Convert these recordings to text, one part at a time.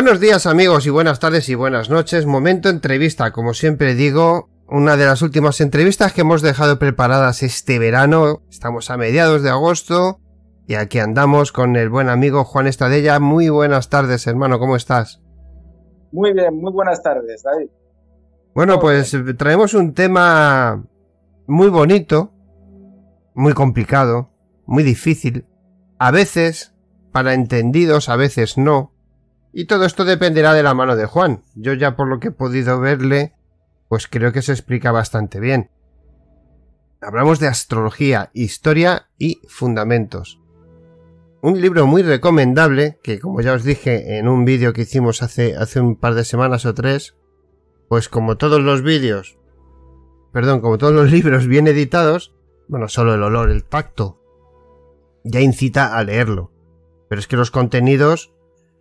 Buenos días amigos y buenas tardes y buenas noches. Momento entrevista, como siempre digo, una de las últimas entrevistas que hemos dejado preparadas este verano. Estamos a mediados de agosto y aquí andamos con el buen amigo Juan Estadella. Muy buenas tardes, hermano, ¿cómo estás? Muy bien, muy buenas tardes, David. Bueno, pues traemos un tema muy bonito, muy complicado, muy difícil, a veces para entendidos, a veces no y todo esto dependerá de la mano de Juan. Yo ya por lo que he podido verle, pues creo que se explica bastante bien. Hablamos de astrología, historia y fundamentos. Un libro muy recomendable, que como ya os dije en un vídeo que hicimos hace, hace un par de semanas o tres, pues como todos los vídeos, perdón, como todos los libros bien editados, bueno, solo el olor, el tacto, ya incita a leerlo. Pero es que los contenidos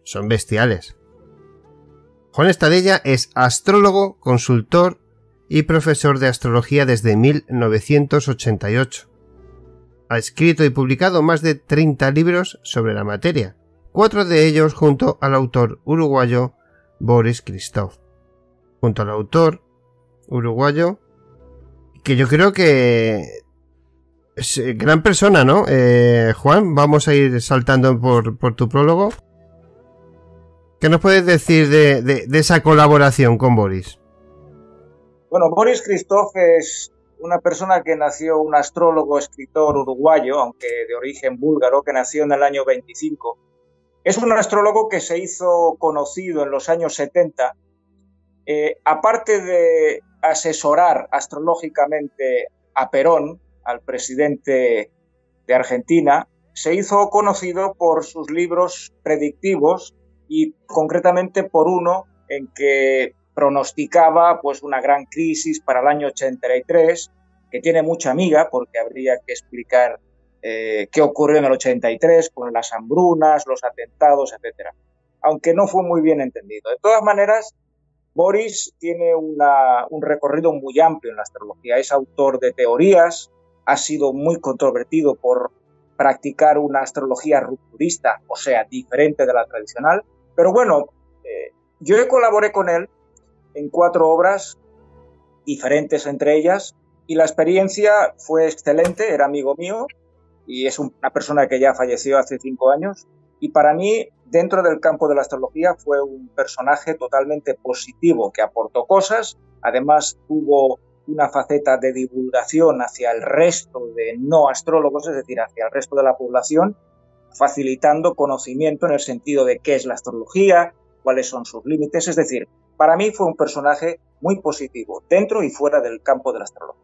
son bestiales. Juan Estadella es astrólogo, consultor y profesor de astrología desde 1988. Ha escrito y publicado más de 30 libros sobre la materia, cuatro de ellos junto al autor uruguayo Boris Christoph. Junto al autor uruguayo, que yo creo que es gran persona, ¿no? Eh, Juan, vamos a ir saltando por, por tu prólogo. ¿Qué nos puedes decir de, esa colaboración con Boris? Bueno, Boris Christoph es una persona que nació, un astrólogo, escritor uruguayo, aunque de origen búlgaro, que nació en el año 25. Es un astrólogo que se hizo conocido en los años 70, eh, aparte de asesorar astrológicamente a Perón, al presidente de Argentina, se hizo conocido por sus libros predictivos y concretamente por uno en que pronosticaba pues una gran crisis para el año 83 que tiene mucha amiga porque habría que explicar eh, qué ocurrió en el 83 con las hambrunas, los atentados, etcétera. Aunque no fue muy bien entendido. De todas maneras, Boris tiene un recorrido muy amplio en la astrología. Es autor de teorías, ha sido muy controvertido por practicar una astrología rupturista, o sea, diferente de la tradicional, pero bueno, eh, yo colaboré con él en cuatro obras diferentes entre ellas y la experiencia fue excelente, era amigo mío y es una persona que ya falleció hace cinco años y para mí dentro del campo de la astrología fue un personaje totalmente positivo que aportó cosas, además tuvo una faceta de divulgación hacia el resto de no astrólogos, es decir, hacia el resto de la población facilitando conocimiento en el sentido de qué es la astrología, cuáles son sus límites. Es decir, para mí fue un personaje muy positivo, dentro y fuera del campo de la astrología.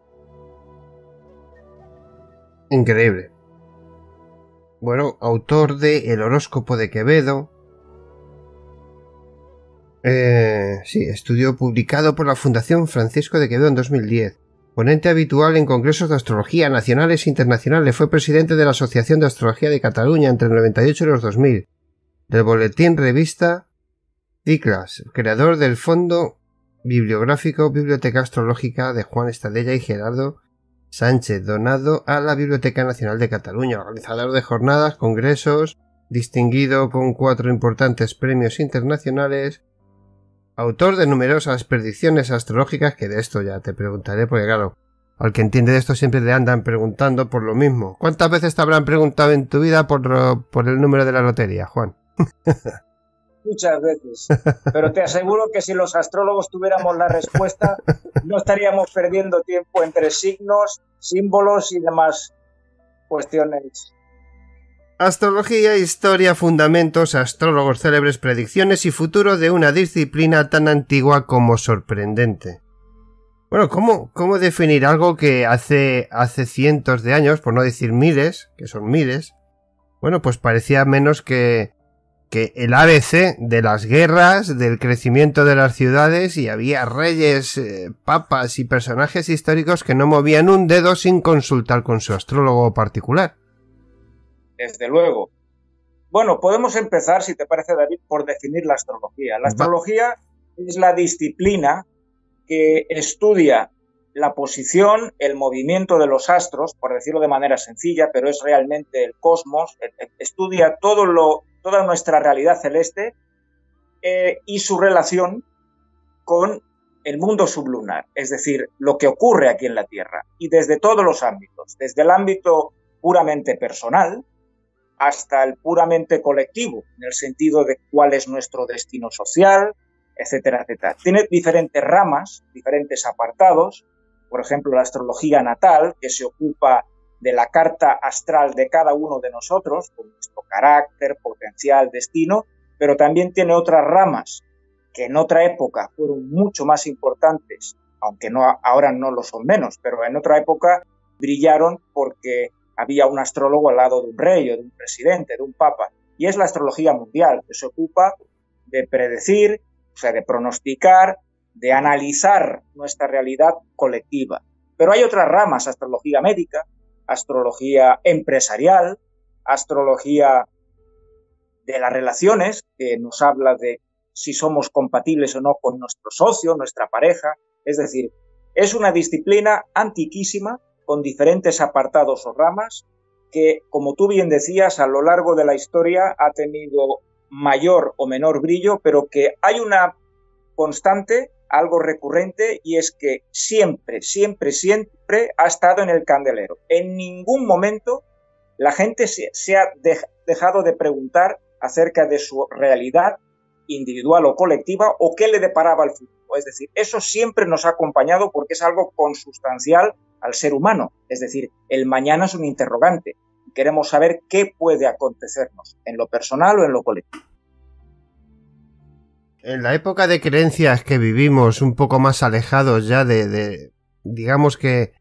Increíble. Bueno, autor de El horóscopo de Quevedo. Eh, sí, estudio publicado por la Fundación Francisco de Quevedo en 2010. Ponente habitual en congresos de astrología nacionales e internacionales, fue presidente de la Asociación de Astrología de Cataluña entre el 98 y los 2000, del boletín revista Ciclas, creador del Fondo Bibliográfico Biblioteca Astrológica de Juan Estadella y Gerardo Sánchez, donado a la Biblioteca Nacional de Cataluña, organizador de jornadas, congresos, distinguido con cuatro importantes premios internacionales, autor de numerosas predicciones astrológicas, que de esto ya te preguntaré, porque claro, al que entiende de esto siempre le andan preguntando por lo mismo. ¿Cuántas veces te habrán preguntado en tu vida por, por el número de la lotería, Juan? Muchas veces. Pero te aseguro que si los astrólogos tuviéramos la respuesta, no estaríamos perdiendo tiempo entre signos, símbolos y demás cuestiones Astrología, historia, fundamentos, astrólogos célebres, predicciones y futuro de una disciplina tan antigua como sorprendente. Bueno, ¿cómo, cómo definir algo que hace, hace cientos de años, por no decir miles, que son miles, bueno, pues parecía menos que, que el ABC de las guerras, del crecimiento de las ciudades y había reyes, eh, papas y personajes históricos que no movían un dedo sin consultar con su astrólogo particular desde luego. Bueno, podemos empezar, si te parece, David, por definir la astrología. La astrología es la disciplina que estudia la posición, el movimiento de los astros, por decirlo de manera sencilla, pero es realmente el cosmos, e, e, estudia todo lo, toda nuestra realidad celeste eh, y su relación con el mundo sublunar, es decir, lo que ocurre aquí en la Tierra, y desde todos los ámbitos, desde el ámbito puramente personal, hasta el puramente colectivo, en el sentido de cuál es nuestro destino social, etcétera, etcétera. Tiene diferentes ramas, diferentes apartados, por ejemplo, la astrología natal, que se ocupa de la carta astral de cada uno de nosotros, con nuestro carácter, potencial, destino, pero también tiene otras ramas que en otra época fueron mucho más importantes, aunque ahora no lo son menos, pero en otra época brillaron porque había un astrólogo al lado de un rey o de un presidente, de un papa, y es la astrología mundial, que se ocupa de predecir, o sea, de pronosticar, de analizar nuestra realidad colectiva. Pero hay otras ramas, astrología médica, astrología empresarial, astrología de las relaciones, que nos habla de si somos compatibles o no con nuestro socio, nuestra pareja. Es decir, es una disciplina antiquísima con diferentes apartados o ramas que, como tú bien decías, a lo largo de la historia ha tenido mayor o menor brillo, pero que hay una constante, algo recurrente, y es que siempre, siempre, siempre ha estado en el candelero. En ningún momento la gente se, ha dejado de preguntar acerca de su realidad individual o colectiva o qué le deparaba el futuro. Es decir, eso siempre nos ha acompañado porque es algo consustancial al ser humano. Es decir, el mañana es un interrogante. Queremos saber qué puede acontecernos, en lo personal o en lo colectivo. En la época de creencias que vivimos, un poco más alejados ya de, digamos que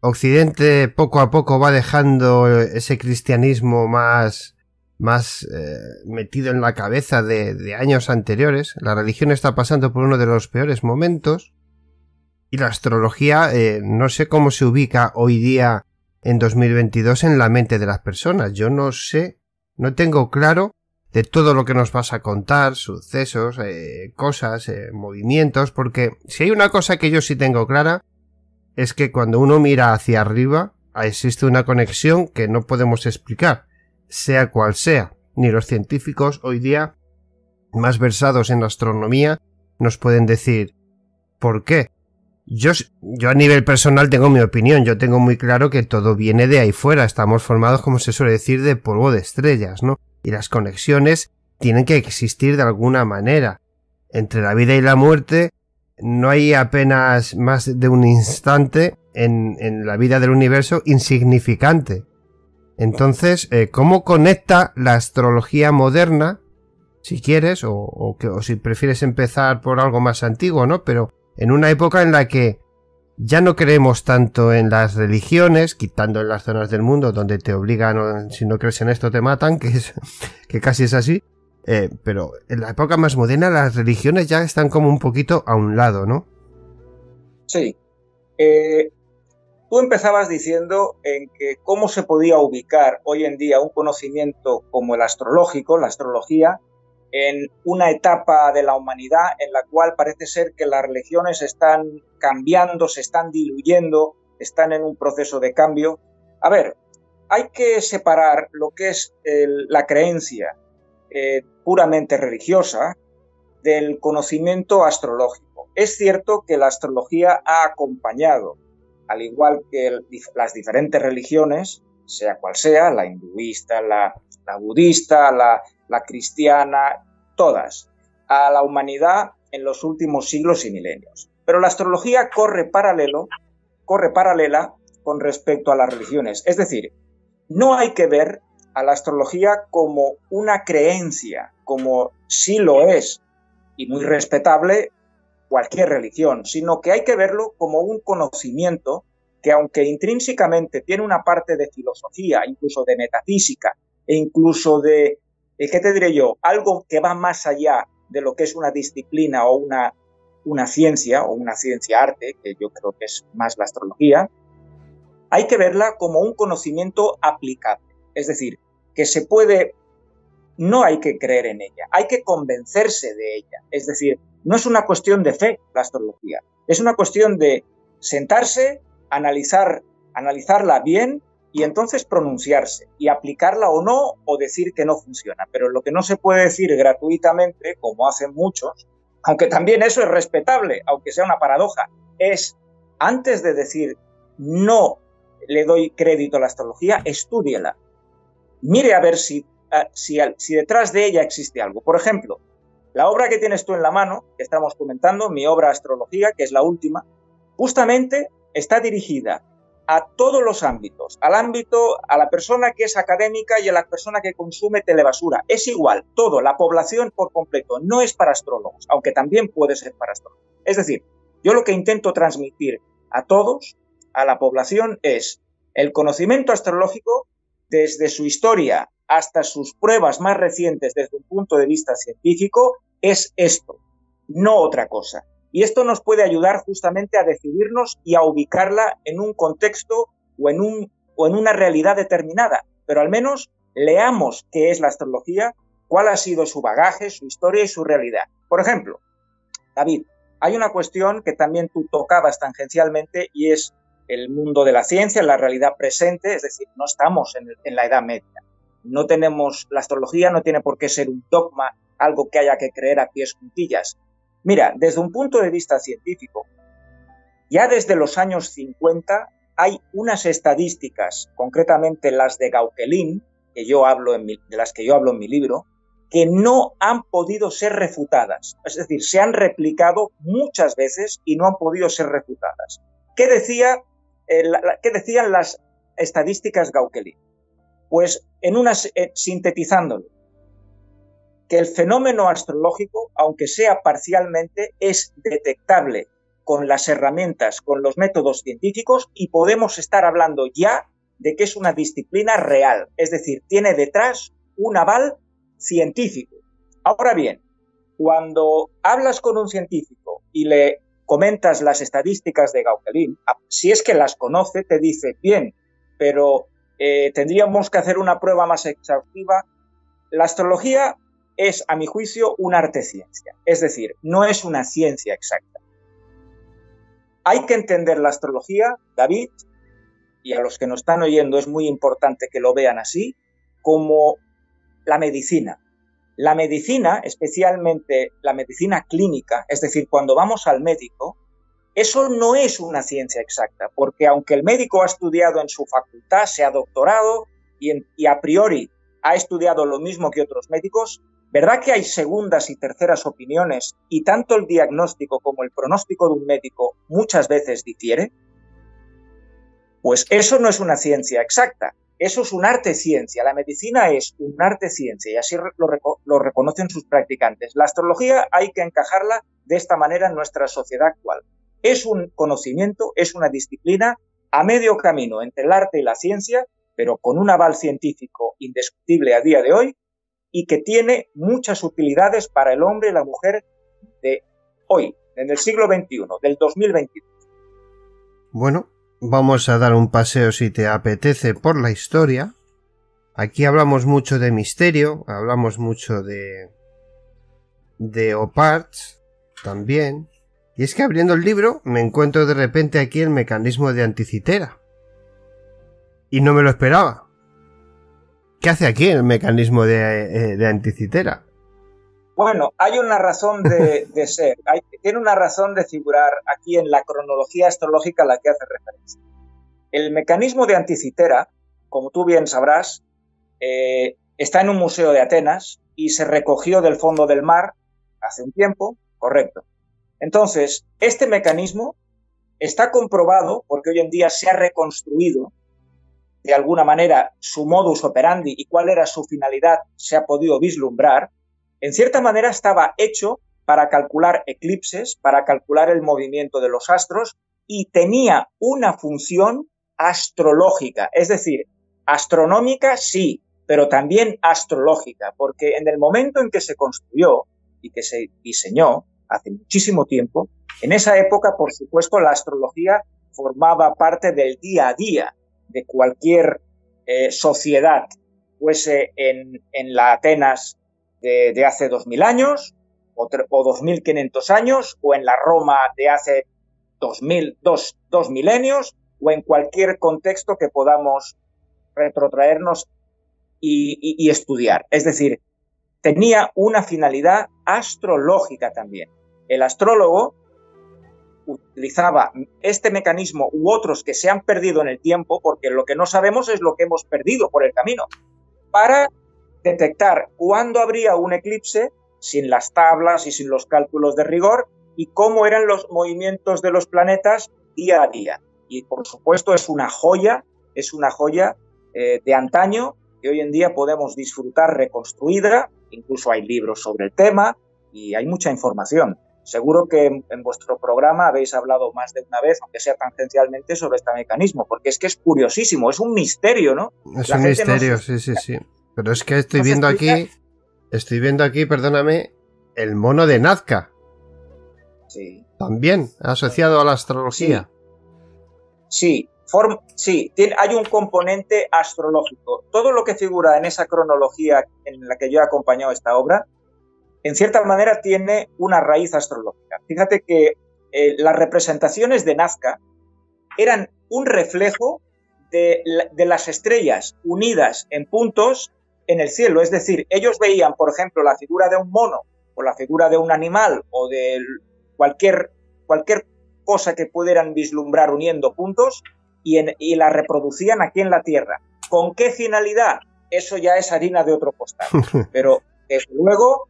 Occidente poco a poco va dejando ese cristianismo más, más eh, metido en la cabeza de, de, años anteriores. La religión está pasando por uno de los peores momentos. Y la astrología eh, no sé cómo se ubica hoy día en 2022 en la mente de las personas. Yo no sé, no tengo claro de todo lo que nos vas a contar, sucesos, eh, cosas, eh, movimientos, porque si hay una cosa que yo sí tengo clara, es que cuando uno mira hacia arriba, existe una conexión que no podemos explicar, sea cual sea. Ni los científicos hoy día, más versados en astronomía, nos pueden decir por qué. Yo, a nivel personal tengo mi opinión, yo tengo muy claro que todo viene de ahí fuera, estamos formados, como se suele decir, de polvo de estrellas, ¿no? Y las conexiones tienen que existir de alguna manera. Entre la vida y la muerte no hay apenas más de un instante en la vida del universo insignificante. Entonces, eh, ¿cómo conecta la astrología moderna, si quieres, o, si prefieres empezar por algo más antiguo, ¿no? Pero en una época en la que ya no creemos tanto en las religiones, quitando en las zonas del mundo donde te obligan, si no crees en esto te matan, que casi es así, eh, pero en la época más moderna las religiones ya están como un poquito a un lado, ¿no? Sí. Eh, tú empezabas diciendo en que cómo se podía ubicar hoy en día un conocimiento como el astrológico, la astrología, en una etapa de la humanidad en la cual parece ser que las religiones están cambiando, se están diluyendo, están en un proceso de cambio. A ver, hay que separar lo que es la creencia eh, puramente religiosa del conocimiento astrológico. Es cierto que la astrología ha acompañado, al igual que las diferentes religiones, sea cual sea, la hinduista, la, budista, la, la cristiana, todas, a la humanidad en los últimos siglos y milenios. Pero la astrología corre paralelo, corre paralela con respecto a las religiones. Es decir, no hay que ver a la astrología como una creencia, como sí lo es, y muy respetable cualquier religión, sino que hay que verlo como un conocimiento que aunque intrínsecamente tiene una parte de filosofía, incluso de metafísica, e incluso de, eh, ¿qué te diré yo? Algo que va más allá de lo que es una disciplina o una, una ciencia o una ciencia arte, que yo creo que es más la astrología, hay que verla como un conocimiento aplicable. Es decir, que se puede, no hay que creer en ella, hay que convencerse de ella. Es decir, no es una cuestión de fe la astrología, es una cuestión de sentarse, analizar, analizarla bien y entonces pronunciarse y aplicarla o no o decir que no funciona. Pero lo que no se puede decir gratuitamente, como hacen muchos, aunque también eso es respetable, aunque sea una paradoja, es antes de decir no le doy crédito a la astrología, estúdiela. Mire a ver si, ah, si, si detrás de ella existe algo. Por ejemplo, la obra que tienes tú en la mano, que estamos comentando, mi obra Astrología, que es la última, justamente está dirigida a todos los ámbitos, al ámbito, a la persona que es académica y a la persona que consume telebasura. Es igual, todo, la población por completo, no es para astrólogos, aunque también puede ser para astrólogos. Es decir, yo lo que intento transmitir a todos, a la población, es el conocimiento astrológico desde su historia hasta sus pruebas más recientes desde un punto de vista científico, es esto, no otra cosa. Y esto nos puede ayudar justamente a decidirnos y a ubicarla en un contexto o en, un, o en una realidad determinada. Pero al menos leamos qué es la astrología, cuál ha sido su bagaje, su historia y su realidad. Por ejemplo, David, hay una cuestión que también tú tocabas tangencialmente y es el mundo de la ciencia, la realidad presente, es decir, no estamos en, la Edad Media. No tenemos, la astrología no tiene por qué ser un dogma, algo que haya que creer a pies juntillas. Mira, desde un punto de vista científico, ya desde los años 50 hay unas estadísticas, concretamente las de Gauquelin, que yo hablo de las que yo hablo en mi libro, que no han podido ser refutadas. Es decir, se han replicado muchas veces y no han podido ser refutadas. ¿Qué, decía, eh, ¿qué decían las estadísticas Gauquelin? Pues en unas, eh, sintetizándolo, que el fenómeno astrológico, aunque sea parcialmente, es detectable con las herramientas, con los métodos científicos y podemos estar hablando ya de que es una disciplina real, es decir, tiene detrás un aval científico. Ahora bien, cuando hablas con un científico y le comentas las estadísticas de Gauquelin, si es que las conoce, te dice, bien, pero eh, tendríamos que hacer una prueba más exhaustiva. La astrología es, a mi juicio, una arte ciencia, es decir, no es una ciencia exacta. Hay que entender la astrología, David, y a los que nos están oyendo es muy importante que lo vean así, como la medicina. La medicina, especialmente la medicina clínica, es decir, cuando vamos al médico, eso no es una ciencia exacta, porque aunque el médico ha estudiado en su facultad, se ha doctorado y, y a priori ha estudiado lo mismo que otros médicos, ¿verdad que hay segundas y terceras opiniones y tanto el diagnóstico como el pronóstico de un médico muchas veces difiere? Pues eso no es una ciencia exacta, eso es un arte ciencia. La medicina es un arte ciencia y así lo, lo, reconocen sus practicantes. La astrología hay que encajarla de esta manera en nuestra sociedad actual. Es un conocimiento, es una disciplina a medio camino entre el arte y la ciencia, pero con un aval científico indiscutible a día de hoy y que tiene muchas utilidades para el hombre y la mujer de hoy, en el siglo XXI, del 2022. Bueno, vamos a dar un paseo si te apetece por la historia. Aquí hablamos mucho de misterio, hablamos mucho de de Oparts también, y es que abriendo el libro me encuentro de repente aquí el mecanismo de anticitera. Y no me lo esperaba. ¿Qué hace aquí el mecanismo de, eh, anticitera? Bueno, hay una razón de, ser, tiene una razón de figurar aquí en la cronología astrológica a la que hace referencia. El mecanismo de anticitera, como tú bien sabrás, eh, está en un museo de Atenas y se recogió del fondo del mar hace un tiempo, correcto. Entonces, este mecanismo está comprobado, porque hoy en día se ha reconstruido, de alguna manera su modus operandi y cuál era su finalidad se ha podido vislumbrar, en cierta manera estaba hecho para calcular eclipses, para calcular el movimiento de los astros y tenía una función astrológica, es decir, astronómica sí, pero también astrológica, porque en el momento en que se construyó y que se diseñó, hace muchísimo tiempo, en esa época, por supuesto, la astrología formaba parte del día a día de cualquier eh, sociedad, fuese en, en la Atenas de, de hace 2000 años o, o 2500 años, o en la Roma de hace 2000, dos, dos milenios, o en cualquier contexto que podamos retrotraernos y, estudiar. Es decir, tenía una finalidad astrológica también. El astrólogo utilizaba este mecanismo u otros que se han perdido en el tiempo, porque lo que no sabemos es lo que hemos perdido por el camino, para detectar cuándo habría un eclipse sin las tablas y sin los cálculos de rigor y cómo eran los movimientos de los planetas día a día. Y por supuesto es una joya, es una joya eh, de antaño que hoy en día podemos disfrutar reconstruida, incluso hay libros sobre el tema y hay mucha información. Seguro que en, vuestro programa habéis hablado más de una vez, aunque sea tangencialmente, sobre este mecanismo, porque es que es curiosísimo, es un misterio, ¿no? Es un misterio, sí, sí, sí. Pero es que estoy viendo aquí, estoy viendo aquí, perdóname, el mono de Nazca. Sí. También asociado a la astrología. Sí, sí, hay un componente astrológico. Todo lo que figura en esa cronología en la que yo he acompañado esta obra, en cierta manera tiene una raíz astrológica. Fíjate que eh, las representaciones de Nazca eran un reflejo de, de, las estrellas unidas en puntos en el cielo. Es decir, ellos veían, por ejemplo, la figura de un mono o la figura de un animal o de cualquier, cualquier cosa que pudieran vislumbrar uniendo puntos y, la reproducían aquí en la Tierra. ¿Con qué finalidad? Eso ya es harina de otro costal. Pero desde luego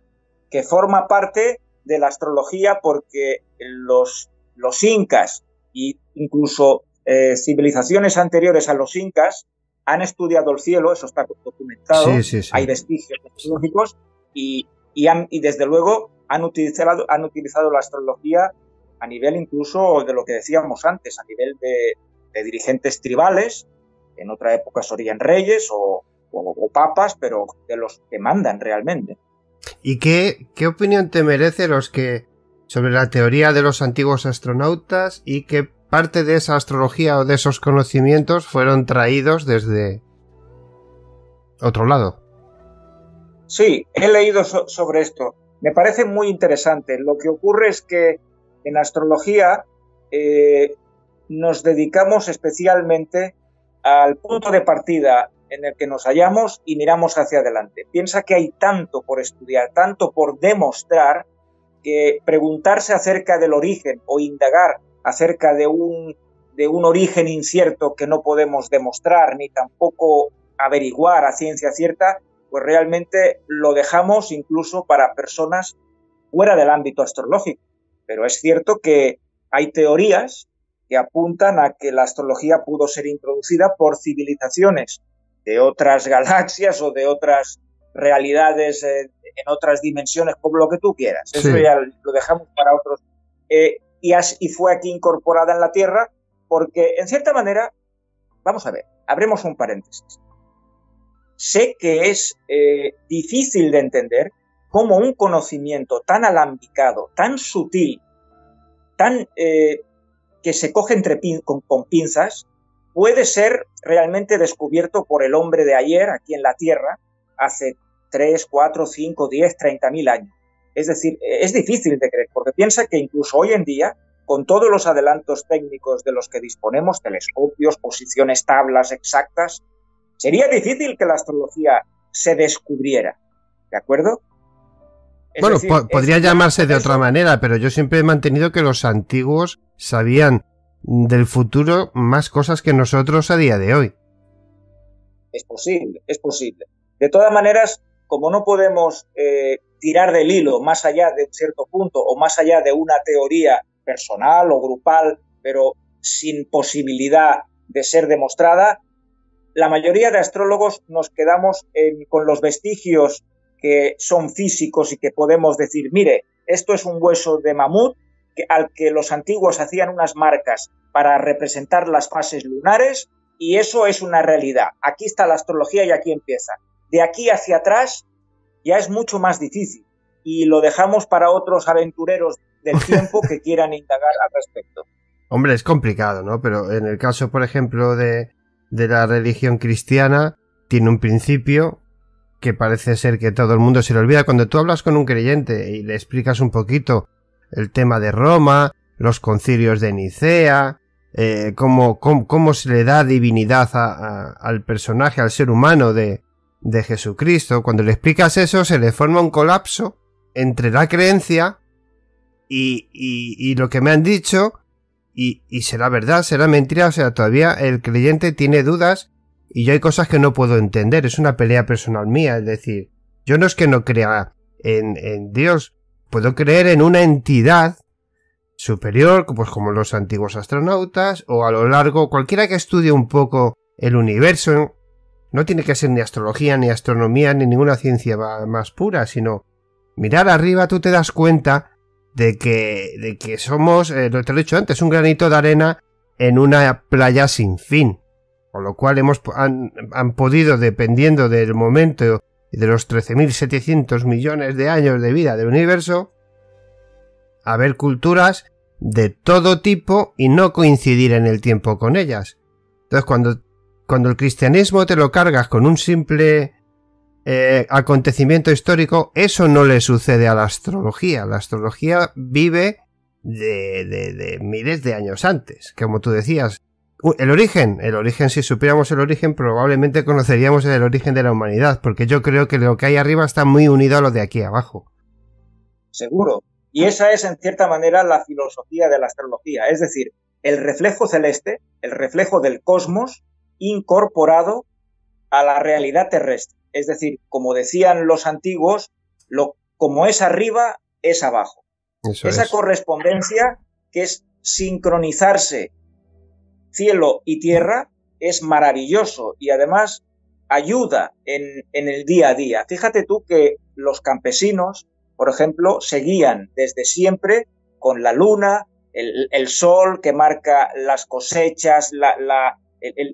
que forma parte de la astrología porque los, los incas e incluso eh, civilizaciones anteriores a los incas han estudiado el cielo, eso está documentado, hay vestigios astrológicos y, y, han, y desde luego han utilizado, han utilizado la astrología a nivel incluso de lo que decíamos antes, a nivel de, de dirigentes tribales, en otra época serían reyes o, papas, pero de los que mandan realmente. ¿Y qué, qué opinión te merece los que sobre la teoría de los antiguos astronautas y qué parte de esa astrología o de esos conocimientos fueron traídos desde otro lado? Sí, he leído sobre esto. Me parece muy interesante. Lo que ocurre es que en astrología eh, nos dedicamos especialmente al punto de partida en el que nos hallamos y miramos hacia adelante. Piensa que hay tanto por estudiar, tanto por demostrar, que preguntarse acerca del origen o indagar acerca de un, de un origen incierto que no podemos demostrar ni tampoco averiguar a ciencia cierta, pues realmente lo dejamos incluso para personas fuera del ámbito astrológico. Pero es cierto que hay teorías que apuntan a que la astrología pudo ser introducida por civilizaciones de otras galaxias o de otras realidades eh, en otras dimensiones, como lo que tú quieras. Eso ya lo dejamos para otros. Eh, y, fue aquí incorporada en la Tierra porque, en cierta manera, vamos a ver, abremos un paréntesis. Sé que es eh, difícil de entender cómo un conocimiento tan alambicado, tan sutil, tan que se coge entre con, pinzas puede ser realmente descubierto por el hombre de ayer aquí en la Tierra hace 3, 4, 5, 10, 30 mil años. Es decir, es difícil de creer, porque piensa que incluso hoy en día, con todos los adelantos técnicos de los que disponemos, telescopios, posiciones, tablas exactas, sería difícil que la astrología se descubriera. ¿De acuerdo? bueno, podría llamarse de otra manera, pero yo siempre he mantenido que los antiguos sabían del futuro más cosas que nosotros a día de hoy. Es posible, es posible. De todas maneras, como no podemos eh, tirar del hilo más allá de un cierto punto o más allá de una teoría personal o grupal, pero sin posibilidad de ser demostrada, la mayoría de astrólogos nos quedamos con los vestigios que son físicos y que podemos decir, mire, esto es un hueso de mamut al que los antiguos hacían unas marcas para representar las fases lunares y eso es una realidad. Aquí está la astrología y aquí empieza. De aquí hacia atrás ya es mucho más difícil y lo dejamos para otros aventureros del tiempo que quieran indagar al respecto. Hombre, es complicado, ¿no? Pero en el caso, por ejemplo, de, de la religión cristiana, tiene un principio que parece ser que todo el mundo se le olvida. Cuando tú hablas con un creyente y le explicas un poquito el tema de Roma, los concilios de Nicea, eh, cómo, cómo, se le da divinidad al personaje, al ser humano de, de Jesucristo, cuando le explicas eso se le forma un colapso entre la creencia y, lo que me han dicho y, y, será verdad, será mentira, o sea, todavía el creyente tiene dudas y yo hay cosas que no puedo entender, es una pelea personal mía, es decir, yo no es que no crea en, en Dios, puedo creer en una entidad superior, pues como los antiguos astronautas, o a lo largo, cualquiera que estudie un poco el universo, no tiene que ser ni astrología, ni astronomía, ni ninguna ciencia más pura, sino mirar arriba tú te das cuenta de que, de que somos, eh, te lo he dicho antes, un granito de arena en una playa sin fin. Con lo cual hemos, han, han podido, dependiendo del momento y de los 13.700 millones de años de vida del universo, haber culturas de todo tipo y no coincidir en el tiempo con ellas. Entonces, cuando, cuando el cristianismo te lo cargas con un simple eh, acontecimiento histórico, eso no le sucede a la astrología. La astrología vive de, miles de años antes, como tú decías. El origen, el origen, si supiéramos el origen, probablemente conoceríamos el origen de la humanidad, porque yo creo que lo que hay arriba está muy unido a lo de aquí abajo. Seguro. Y esa es, en cierta manera, la filosofía de la astrología, es decir, el reflejo celeste, el reflejo del cosmos, incorporado a la realidad terrestre. Es decir, como decían los antiguos, lo, como es arriba, es abajo. Esa correspondencia, que es sincronizarse cielo y tierra, es maravilloso y además ayuda en, en el día a día. Fíjate tú que los campesinos, por ejemplo, seguían desde siempre con la luna, el, sol que marca las cosechas, la, la,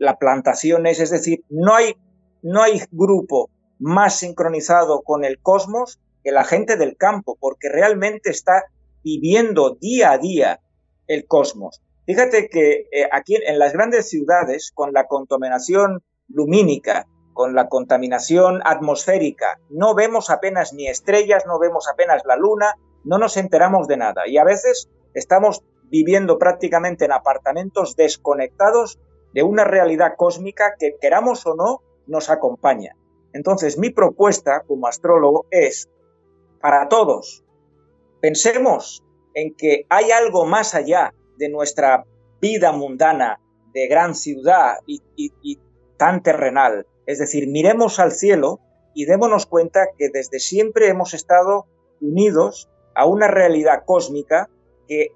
la, plantaciones, es decir, no hay, no hay grupo más sincronizado con el cosmos que la gente del campo, porque realmente está viviendo día a día el cosmos. Fíjate que eh, aquí en las grandes ciudades, con la contaminación lumínica, con la contaminación atmosférica, no vemos apenas ni estrellas, no vemos apenas la luna, no nos enteramos de nada. Y a veces estamos viviendo prácticamente en apartamentos desconectados de una realidad cósmica que, queramos o no, nos acompaña. Entonces, mi propuesta como astrólogo es, para todos, pensemos en que hay algo más allá de nuestra vida mundana de gran ciudad y, tan terrenal. Es decir, miremos al cielo y démonos cuenta que desde siempre hemos estado unidos a una realidad cósmica que,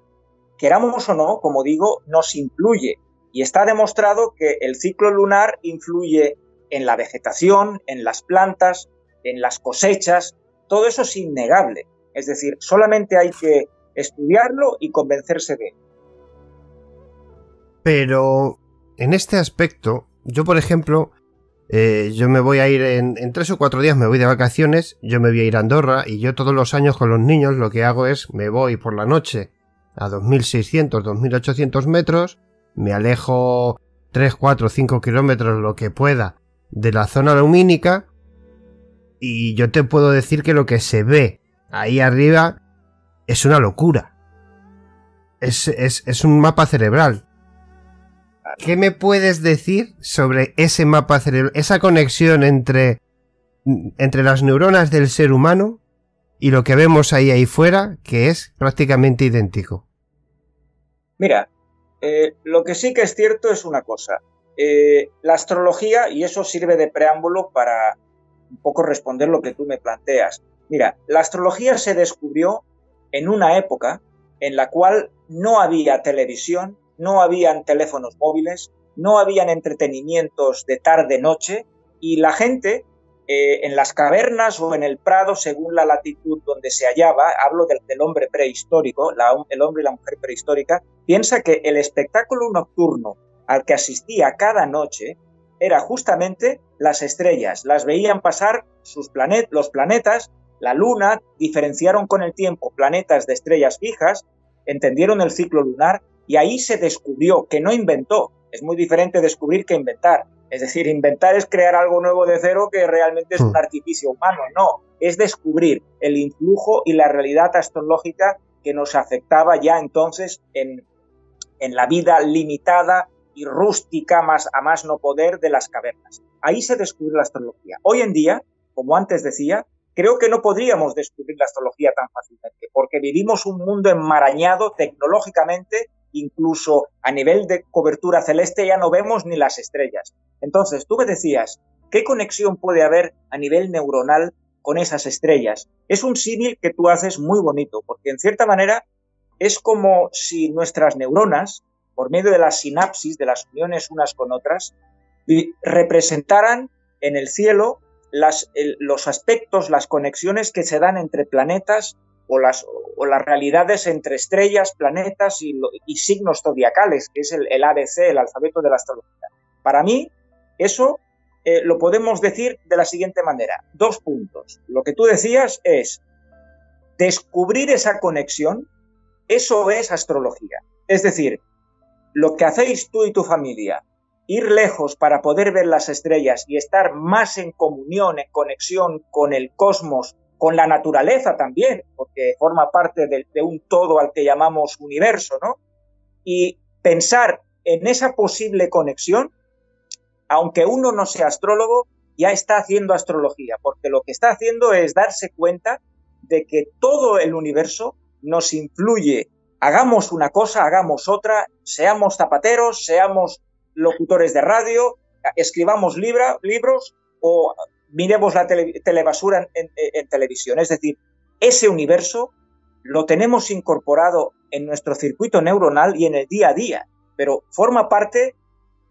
queramos o no, como digo, nos influye. Y está demostrado que el ciclo lunar influye en la vegetación, en las plantas, en las cosechas, todo eso es innegable. Es decir, solamente hay que estudiarlo y convencerse de él. Pero en este aspecto, yo por ejemplo, eh, yo me voy a ir en, en, tres o cuatro días, me voy de vacaciones, yo me voy a ir a Andorra y yo todos los años con los niños lo que hago es me voy por la noche a 2600, 2800 metros, me alejo 3, 4, 5 kilómetros lo que pueda de la zona lumínica y yo te puedo decir que lo que se ve ahí arriba es una locura. Es, es, es un mapa cerebral. ¿Qué me puedes decir sobre ese mapa cerebral, esa conexión entre, entre las neuronas del ser humano y lo que vemos ahí ahí fuera, que es prácticamente idéntico? Mira, eh, lo que sí que es cierto es una cosa. Eh, la astrología, y eso sirve de preámbulo para un poco responder lo que tú me planteas. Mira, la astrología se descubrió en una época en la cual no había televisión, no habían teléfonos móviles, no habían entretenimientos de tarde-noche y la gente eh, en las cavernas o en el prado, según la latitud donde se hallaba, hablo del, hombre prehistórico, el hombre y la mujer prehistórica, piensa que el espectáculo nocturno al que asistía cada noche era justamente las estrellas. Las veían pasar sus los planetas, la luna, diferenciaron con el tiempo planetas de estrellas fijas, entendieron el ciclo lunar y ahí se descubrió que no inventó. Es muy diferente descubrir que inventar. Es decir, inventar es crear algo nuevo de cero que realmente es un hmm. artificio humano. No, es descubrir el influjo y la realidad astrológica que nos afectaba ya entonces en, en la vida limitada y rústica más a más no poder de las cavernas. Ahí se descubrió la astrología. Hoy en día, como antes decía, creo que no podríamos descubrir la astrología tan fácilmente, porque vivimos un mundo enmarañado tecnológicamente incluso a nivel de cobertura celeste ya no vemos ni las estrellas. Entonces, tú me decías, ¿qué conexión puede haber a nivel neuronal con esas estrellas? Es un símil que tú haces muy bonito, porque en cierta manera es como si nuestras neuronas, por medio de las sinapsis, de las uniones unas con otras, representaran en el cielo los aspectos, las conexiones que se dan entre planetas o las, o las realidades entre estrellas, planetas y, signos zodiacales, que es el, ABC, el alfabeto de la astrología. Para mí, eso eh, lo podemos decir de la siguiente manera. Dos puntos. Lo que tú decías es descubrir esa conexión, eso es astrología. Es decir, lo que hacéis tú y tu familia, ir lejos para poder ver las estrellas y estar más en comunión, en conexión con el cosmos, con la naturaleza también, porque forma parte de, un todo al que llamamos universo, ¿no? Y pensar en esa posible conexión, aunque uno no sea astrólogo, ya está haciendo astrología, porque lo que está haciendo es darse cuenta de que todo el universo nos influye. Hagamos una cosa, hagamos otra, seamos zapateros, seamos locutores de radio, escribamos libros o miremos la telebasura en, televisión. Es decir, ese universo lo tenemos incorporado en nuestro circuito neuronal y en el día a día, pero forma parte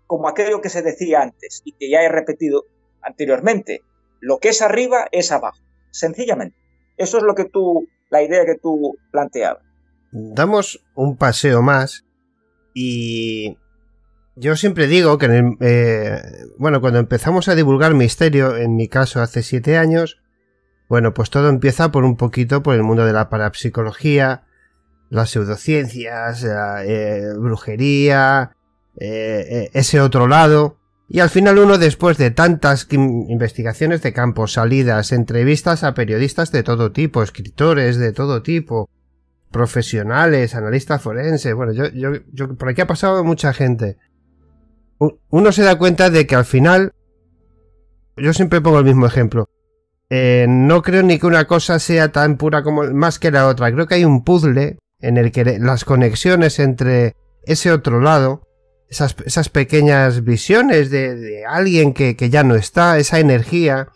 como aquello que se decía antes y que ya he repetido anteriormente. Lo que es arriba es abajo, sencillamente. Eso es lo que tú, la idea que tú planteabas. Damos un paseo más y yo siempre digo que, en eh, bueno, cuando empezamos a divulgar misterio, en mi caso hace siete años, bueno, pues todo empieza por un poquito por el mundo de la parapsicología, las pseudociencias, eh, brujería, eh, ese otro lado. Y al final uno, después de tantas investigaciones de campo, salidas, entrevistas a periodistas de todo tipo, escritores de todo tipo, profesionales, analistas forenses, bueno, yo, yo, por aquí ha pasado mucha gente uno se da cuenta de que al final, yo siempre pongo el mismo ejemplo, eh, no creo ni que una cosa sea tan pura como más que la otra. Creo que hay un puzzle en el que las conexiones entre ese otro lado, esas, esas pequeñas visiones de, alguien que, que, ya no está, esa energía,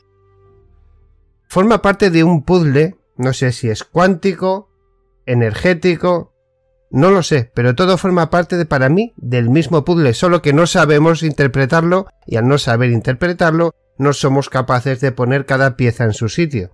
forma parte de un puzzle, no sé si es cuántico, energético, no lo sé, pero todo forma parte de, para mí, del mismo puzzle, solo que no sabemos interpretarlo y al no saber interpretarlo, no somos capaces de poner cada pieza en su sitio.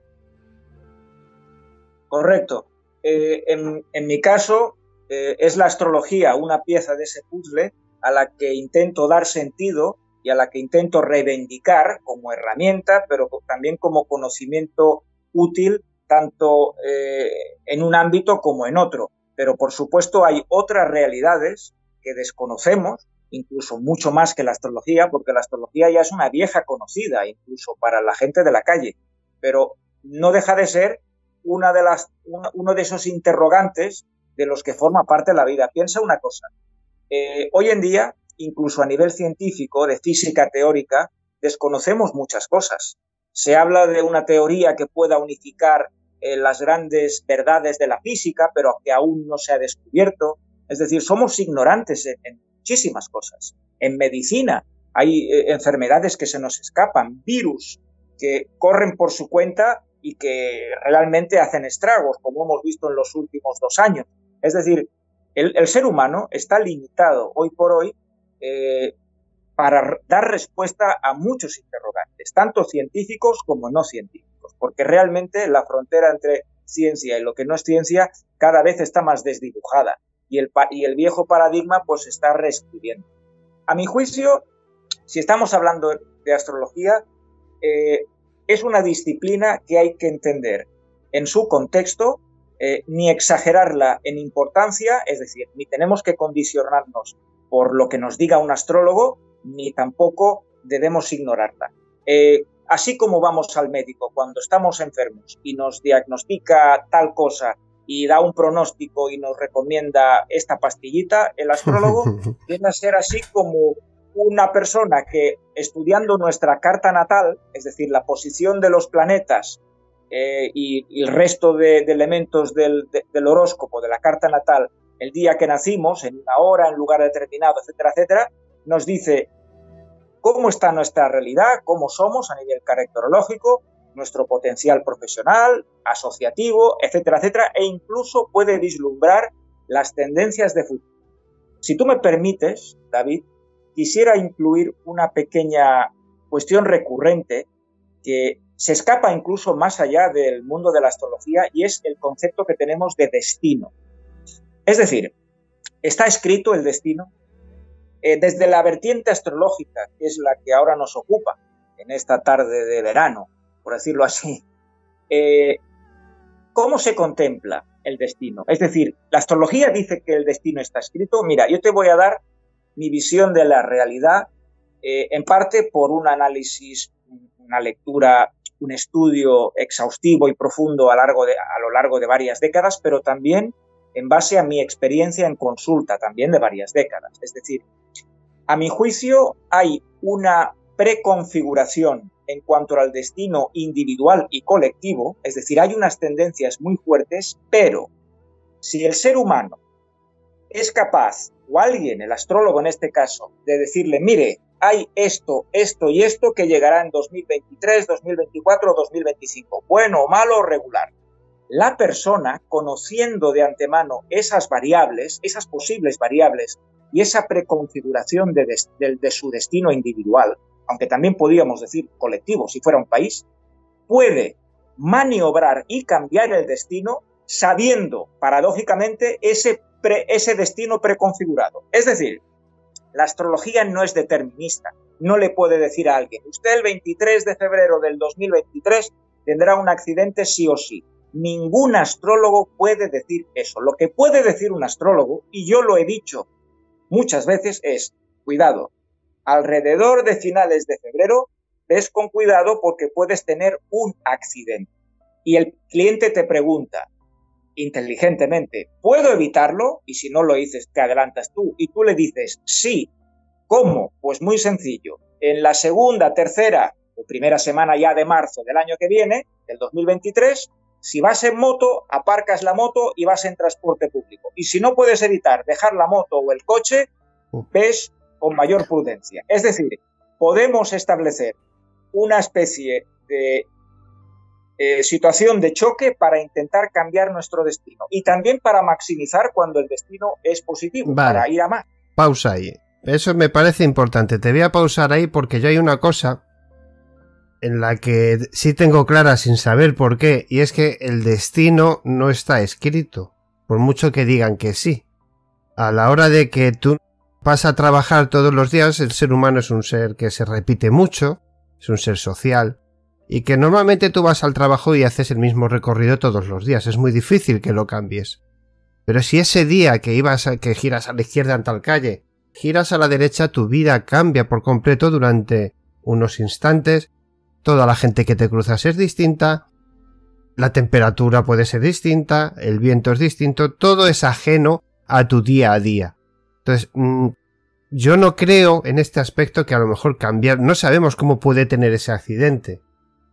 Correcto. Eh, en, mi caso, eh, es la astrología una pieza de ese puzzle a la que intento dar sentido y a la que intento reivindicar como herramienta, pero también como conocimiento útil tanto eh, en un ámbito como en otro. Pero por supuesto hay otras realidades que desconocemos, incluso mucho más que la astrología, porque la astrología ya es una vieja conocida, incluso para la gente de la calle. Pero no deja de ser una de las, uno de esos interrogantes de los que forma parte la vida. Piensa una cosa. Eh, hoy en día, incluso a nivel científico, de física teórica, desconocemos muchas cosas. Se habla de una teoría que pueda unificar eh, las grandes verdades de la física, pero que aún no se ha descubierto. Es decir, somos ignorantes en, muchísimas cosas. En medicina hay eh, enfermedades que se nos escapan, virus que corren por su cuenta y que realmente hacen estragos, como hemos visto en los últimos dos años. Es decir, el, ser humano está limitado hoy por hoy eh, para dar respuesta a muchos interrogantes, tanto científicos como no científicos, porque realmente la frontera entre ciencia y lo que no es ciencia cada vez está más desdibujada y el, viejo paradigma pues está reescribiendo. A mi juicio, si estamos hablando de astrología, eh, es una disciplina que hay que entender en su contexto, eh, ni exagerarla en importancia, es decir, ni tenemos que condicionarnos por lo que nos diga un astrólogo, ni tampoco debemos ignorarla. Eh, así como vamos al médico cuando estamos enfermos y nos diagnostica tal cosa y da un pronóstico y nos recomienda esta pastillita, el astrólogo tiene a ser así como una persona que estudiando nuestra carta natal, es decir, la posición de los planetas eh, y, el resto de, elementos del, del, horóscopo, de la carta natal, el día que nacimos, en una hora, en lugar determinado, etcétera, etcétera, nos dice cómo está nuestra realidad, cómo somos a nivel caracterológico, nuestro potencial profesional, asociativo, etcétera, etcétera, e incluso puede vislumbrar las tendencias de futuro. Si tú me permites, David, quisiera incluir una pequeña cuestión recurrente que se escapa incluso más allá del mundo de la astrología y es el concepto que tenemos de destino. Es decir, está escrito el destino eh, desde la vertiente astrológica, que es la que ahora nos ocupa en esta tarde de verano, por decirlo así. Eh, ¿Cómo se contempla el destino? Es decir, la astrología dice que el destino está escrito. Mira, yo te voy a dar mi visión de la realidad, eh, en parte por un análisis, una lectura, un estudio exhaustivo y profundo a, lo largo de varias décadas, pero también en base a mi experiencia en consulta también de varias décadas. Es decir, a mi juicio hay una preconfiguración en cuanto al destino individual y colectivo, es decir, hay unas tendencias muy fuertes, pero si el ser humano es capaz, o alguien, el astrólogo en este caso, de decirle, mire, hay esto, esto y esto que llegará en 2023, 2024 o 2025, bueno, malo o regular. La persona, conociendo de antemano esas variables, esas posibles variables y esa preconfiguración de, su destino individual, aunque también podríamos decir colectivo si fuera un país, puede maniobrar y cambiar el destino sabiendo, paradójicamente, ese ese destino preconfigurado. Es decir, la astrología no es determinista. No le puede decir a alguien, usted el 23 de febrero del 2023 tendrá un accidente sí o sí. Ningún astrólogo puede decir eso. Lo que puede decir un astrólogo, y yo lo he dicho muchas veces, es, cuidado, alrededor de finales de febrero, ves con cuidado porque puedes tener un accidente. Y el cliente te pregunta, inteligentemente, ¿puedo evitarlo? Y si no lo dices, te adelantas tú y tú le dices, sí. ¿Cómo? Pues muy sencillo. En la segunda, tercera o primera semana ya de marzo del año que viene, del 2023, si vas en moto, aparcas la moto y vas en transporte público. Y si no puedes evitar dejar la moto o el coche, ves con mayor prudencia. Es decir, podemos establecer una especie de eh, situación de choque para intentar cambiar nuestro destino y también para maximizar cuando el destino es positivo, para ir a más. Pausa ahí. Eso me parece importante. Te voy a pausar ahí porque yo hay una cosa en la que sí tengo clara sin saber por qué, y es que el destino no está escrito, por mucho que digan que sí. A la hora de que tú vas a trabajar todos los días, el ser humano es un ser que se repite mucho, es un ser social, y que normalmente tú vas al trabajo y haces el mismo recorrido todos los días. Es muy difícil que lo cambies. Pero si ese día que ibas a, que giras a la izquierda en tal calle, giras a la derecha, tu vida cambia por completo durante unos instantes. Toda la gente que te cruzas es distinta. La temperatura puede ser distinta, el viento es distinto, todo es ajeno a tu día a día. Entonces, mm, yo no creo en este aspecto que a lo mejor cambiar, no sabemos cómo puede tener ese accidente.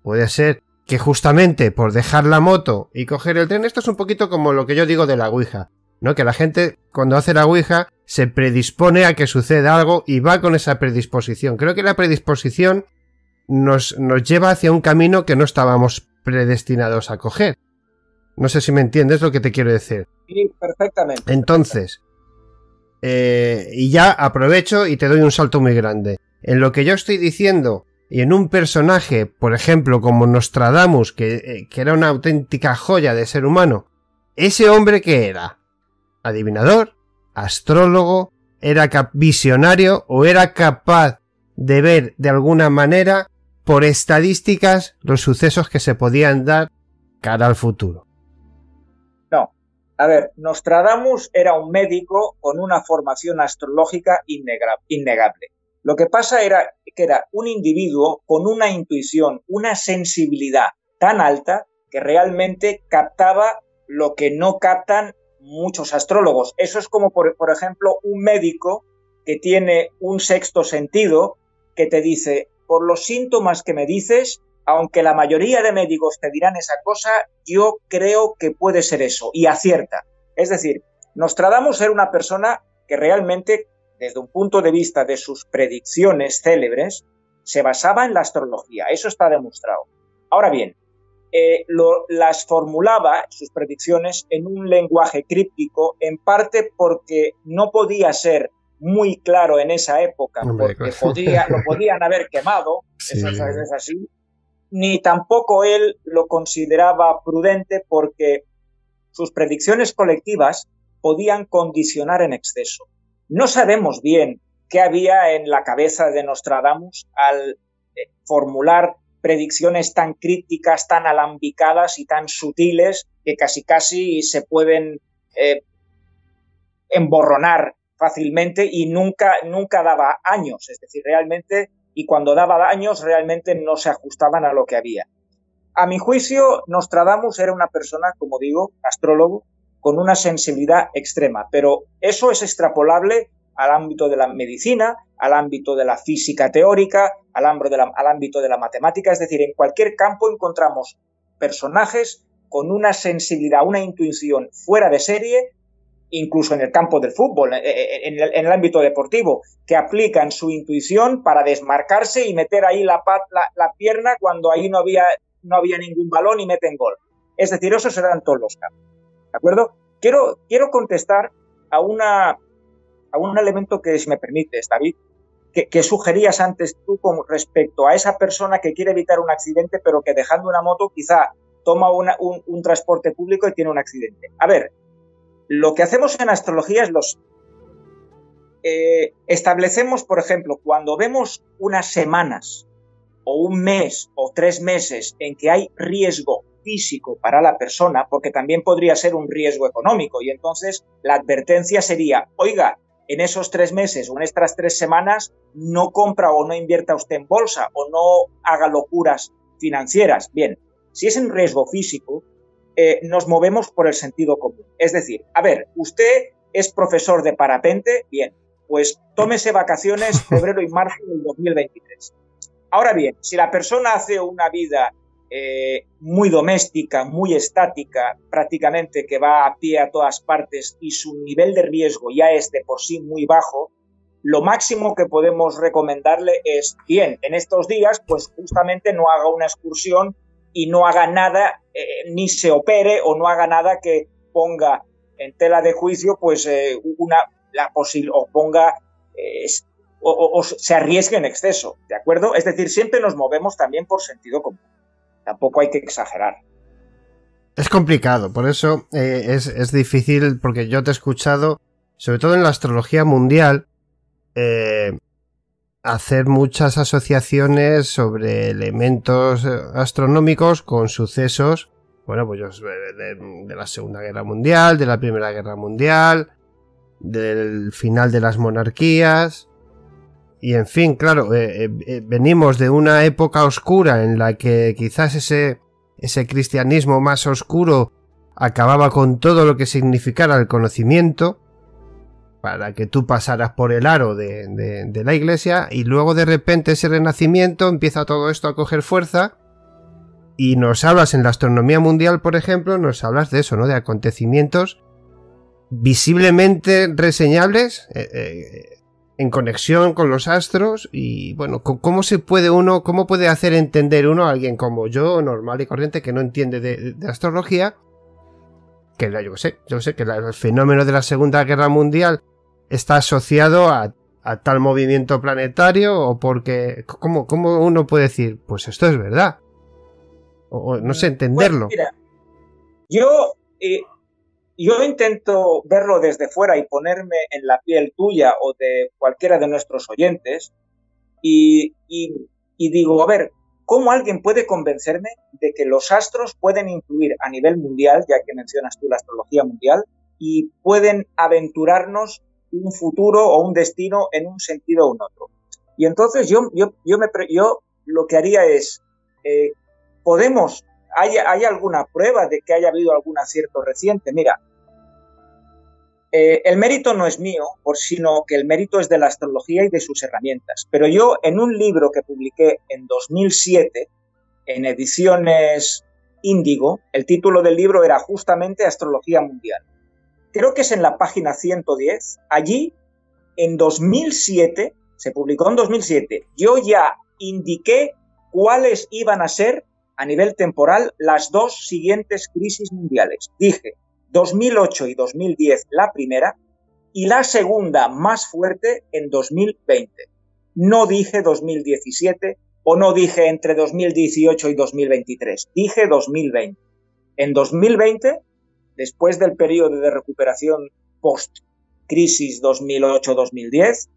Puede ser que justamente por dejar la moto y coger el tren, esto es un poquito como lo que yo digo de la Ouija, ¿no? Que la gente cuando hace la Ouija se predispone a que suceda algo y va con esa predisposición. Creo que la predisposición nos, nos lleva hacia un camino que no estábamos predestinados a coger. No sé si me entiendes lo que te quiero decir. Sí, perfectamente. Entonces, eh, y ya aprovecho y te doy un salto muy grande. en lo que yo estoy diciendo y en un personaje, por ejemplo, como Nostradamus, que, eh, que era una auténtica joya de ser humano, ese hombre que era adivinador, astrólogo, era visionario o era capaz de ver de alguna manera por estadísticas los sucesos que se podían dar cara al futuro. No. A ver, Nostradamus era un médico con una formación astrológica innegable. Lo que pasa era que era un individuo con una intuición, una sensibilidad tan alta que realmente captaba lo que no captan muchos astrólogos. Eso es como, por, por ejemplo, un médico que tiene un sexto sentido que te dice, por los síntomas que me dices, aunque la mayoría de médicos te dirán esa cosa, yo creo que puede ser eso, y acierta. Es decir, Nostradamus era una persona que realmente, desde un punto de vista de sus predicciones célebres, se basaba en la astrología, eso está demostrado. Ahora bien, eh, las formulaba, sus predicciones, en un lenguaje críptico, en parte porque no podía ser muy claro en esa época, porque lo podían haber quemado, eso es así, ni tampoco él lo consideraba prudente porque sus predicciones colectivas podían condicionar en exceso. No sabemos bien qué había en la cabeza de Nostradamus al eh, formular predicciones tan críticas, tan alambicadas y tan sutiles que casi casi se pueden eh, emborronar fácilmente y nunca, nunca daba años, es decir, realmente, y cuando daba años realmente no se ajustaban a lo que había. A mi juicio, Nostradamus era una persona, como digo, astrólogo, con una sensibilidad extrema, pero eso es extrapolable al ámbito de la medicina, al ámbito de la física teórica, al, al ámbito de la matemática, es decir, en cualquier campo encontramos personajes con una sensibilidad, una intuición fuera de serie, incluso en el campo del fútbol, eh, eh, en el, ámbito deportivo, que aplican su intuición para desmarcarse y meter ahí la, la, pierna cuando ahí no había, ningún balón y meten gol. Es decir, eso se dan todos los campos. ¿De acuerdo? Quiero, quiero contestar a una, a un elemento que, si me permites, David, que, sugerías antes tú con respecto a esa persona que quiere evitar un accidente, pero que dejando una moto quizá toma un, transporte público y tiene un accidente. A ver, lo que hacemos en astrología es los... Eh, establecemos, por ejemplo, cuando vemos unas semanas o un mes o tres meses en que hay riesgo físico para la persona, porque también podría ser un riesgo económico, y entonces la advertencia sería, oiga, en esos tres meses o en estas tres semanas no compra o no invierta usted en bolsa o no haga locuras financieras. Bien, si es en riesgo físico, eh, nos movemos por el sentido común. Es decir, a ver, usted es profesor de parapente, bien, pues tómese vacaciones febrero y marzo del 2023. Ahora bien, si la persona hace una vida eh, muy doméstica, muy estática, prácticamente que va a pie a todas partes y su nivel de riesgo ya es de por sí muy bajo, lo máximo que podemos recomendarle es, bien, en estos días, pues justamente no haga una excursión y no haga nada, eh, ni se opere o no haga nada que ponga en tela de juicio, pues eh, una, la posible, o ponga, o se arriesgue en exceso, ¿de acuerdo? Es decir, siempre nos movemos también por sentido común tampoco hay que exagerar. Es complicado, por eso eh, es, difícil, porque yo te he escuchado, sobre todo en la astrología mundial, eh, hacer muchas asociaciones sobre elementos eh, astronómicos con sucesos, bueno, pues de, la Segunda Guerra Mundial, de la Primera Guerra Mundial, del final de las monarquías, y en fin, claro, eh, eh, venimos de una época oscura en la que quizás ese, ese cristianismo más oscuro acababa con todo lo que significara el conocimiento para que tú pasaras por el aro de, la iglesia y luego de repente ese renacimiento empieza todo esto a coger fuerza y nos hablas en la astronomía mundial, por ejemplo, nos hablas de eso, ¿no? De acontecimientos visiblemente reseñables, en conexión con los astros y bueno, ¿cómo se puede uno, cómo puede hacer entender uno a alguien como yo, normal y corriente, que no entiende de, astrología? Que yo sé, yo sé que el fenómeno de la Segunda Guerra Mundial está asociado a, a tal movimiento planetario o porque... ¿Cómo, cómo uno puede decir, pues esto es verdad? O, no sé, entenderlo. Pues mira, yo, eh, yo intento verlo desde fuera y ponerme en la piel tuya o de cualquiera de nuestros oyentes y, y digo, a ver, ¿cómo alguien puede convencerme de que los astros pueden influir a nivel mundial, ya que mencionas tú la astrología mundial, y pueden aventurarnos un futuro o un destino en un sentido o en otro? Y entonces yo, yo, yo, me, yo lo que haría es, eh, podemos, ¿hay, ¿hay alguna prueba de que haya habido algún acierto reciente? Mira, eh, el mérito no es mío, sino que el mérito es de la astrología y de sus herramientas. Pero yo en un libro que publiqué en 2007, en ediciones Índigo, el título del libro era justamente Astrología Mundial. Creo que es en la página 110. Allí, en 2007, se publicó en 2007, yo ya indiqué cuáles iban a ser a nivel temporal las dos siguientes crisis mundiales. Dije, 2008 y 2010 la primera y la segunda más fuerte en 2020. No dije 2017 o no dije entre 2018 y 2023, dije 2020. En 2020, después del periodo de recuperación post-crisis 2008-2010,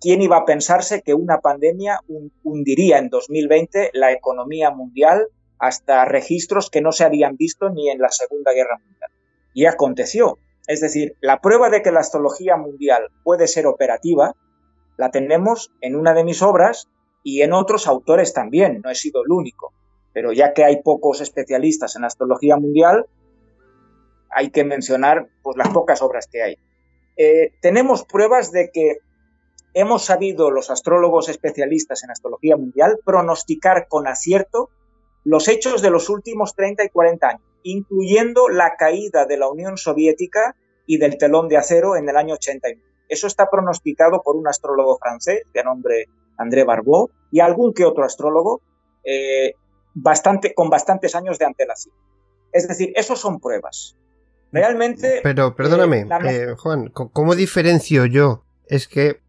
¿quién iba a pensarse que una pandemia hundiría en 2020 la economía mundial hasta registros que no se habían visto ni en la Segunda Guerra Mundial? Y aconteció. Es decir, la prueba de que la astrología mundial puede ser operativa la tenemos en una de mis obras y en otros autores también, no he sido el único. Pero ya que hay pocos especialistas en astrología mundial, hay que mencionar pues, las pocas obras que hay. Eh, tenemos pruebas de que hemos sabido los astrólogos especialistas en astrología mundial pronosticar con acierto los hechos de los últimos 30 y 40 años incluyendo la caída de la Unión Soviética y del telón de acero en el año 89. Eso está pronosticado por un astrólogo francés de nombre André Barbeau y algún que otro astrólogo eh, bastante, con bastantes años de antelación. Es decir, eso son pruebas. Realmente. Pero perdóname, eh, eh, Juan, ¿cómo diferencio yo? Es que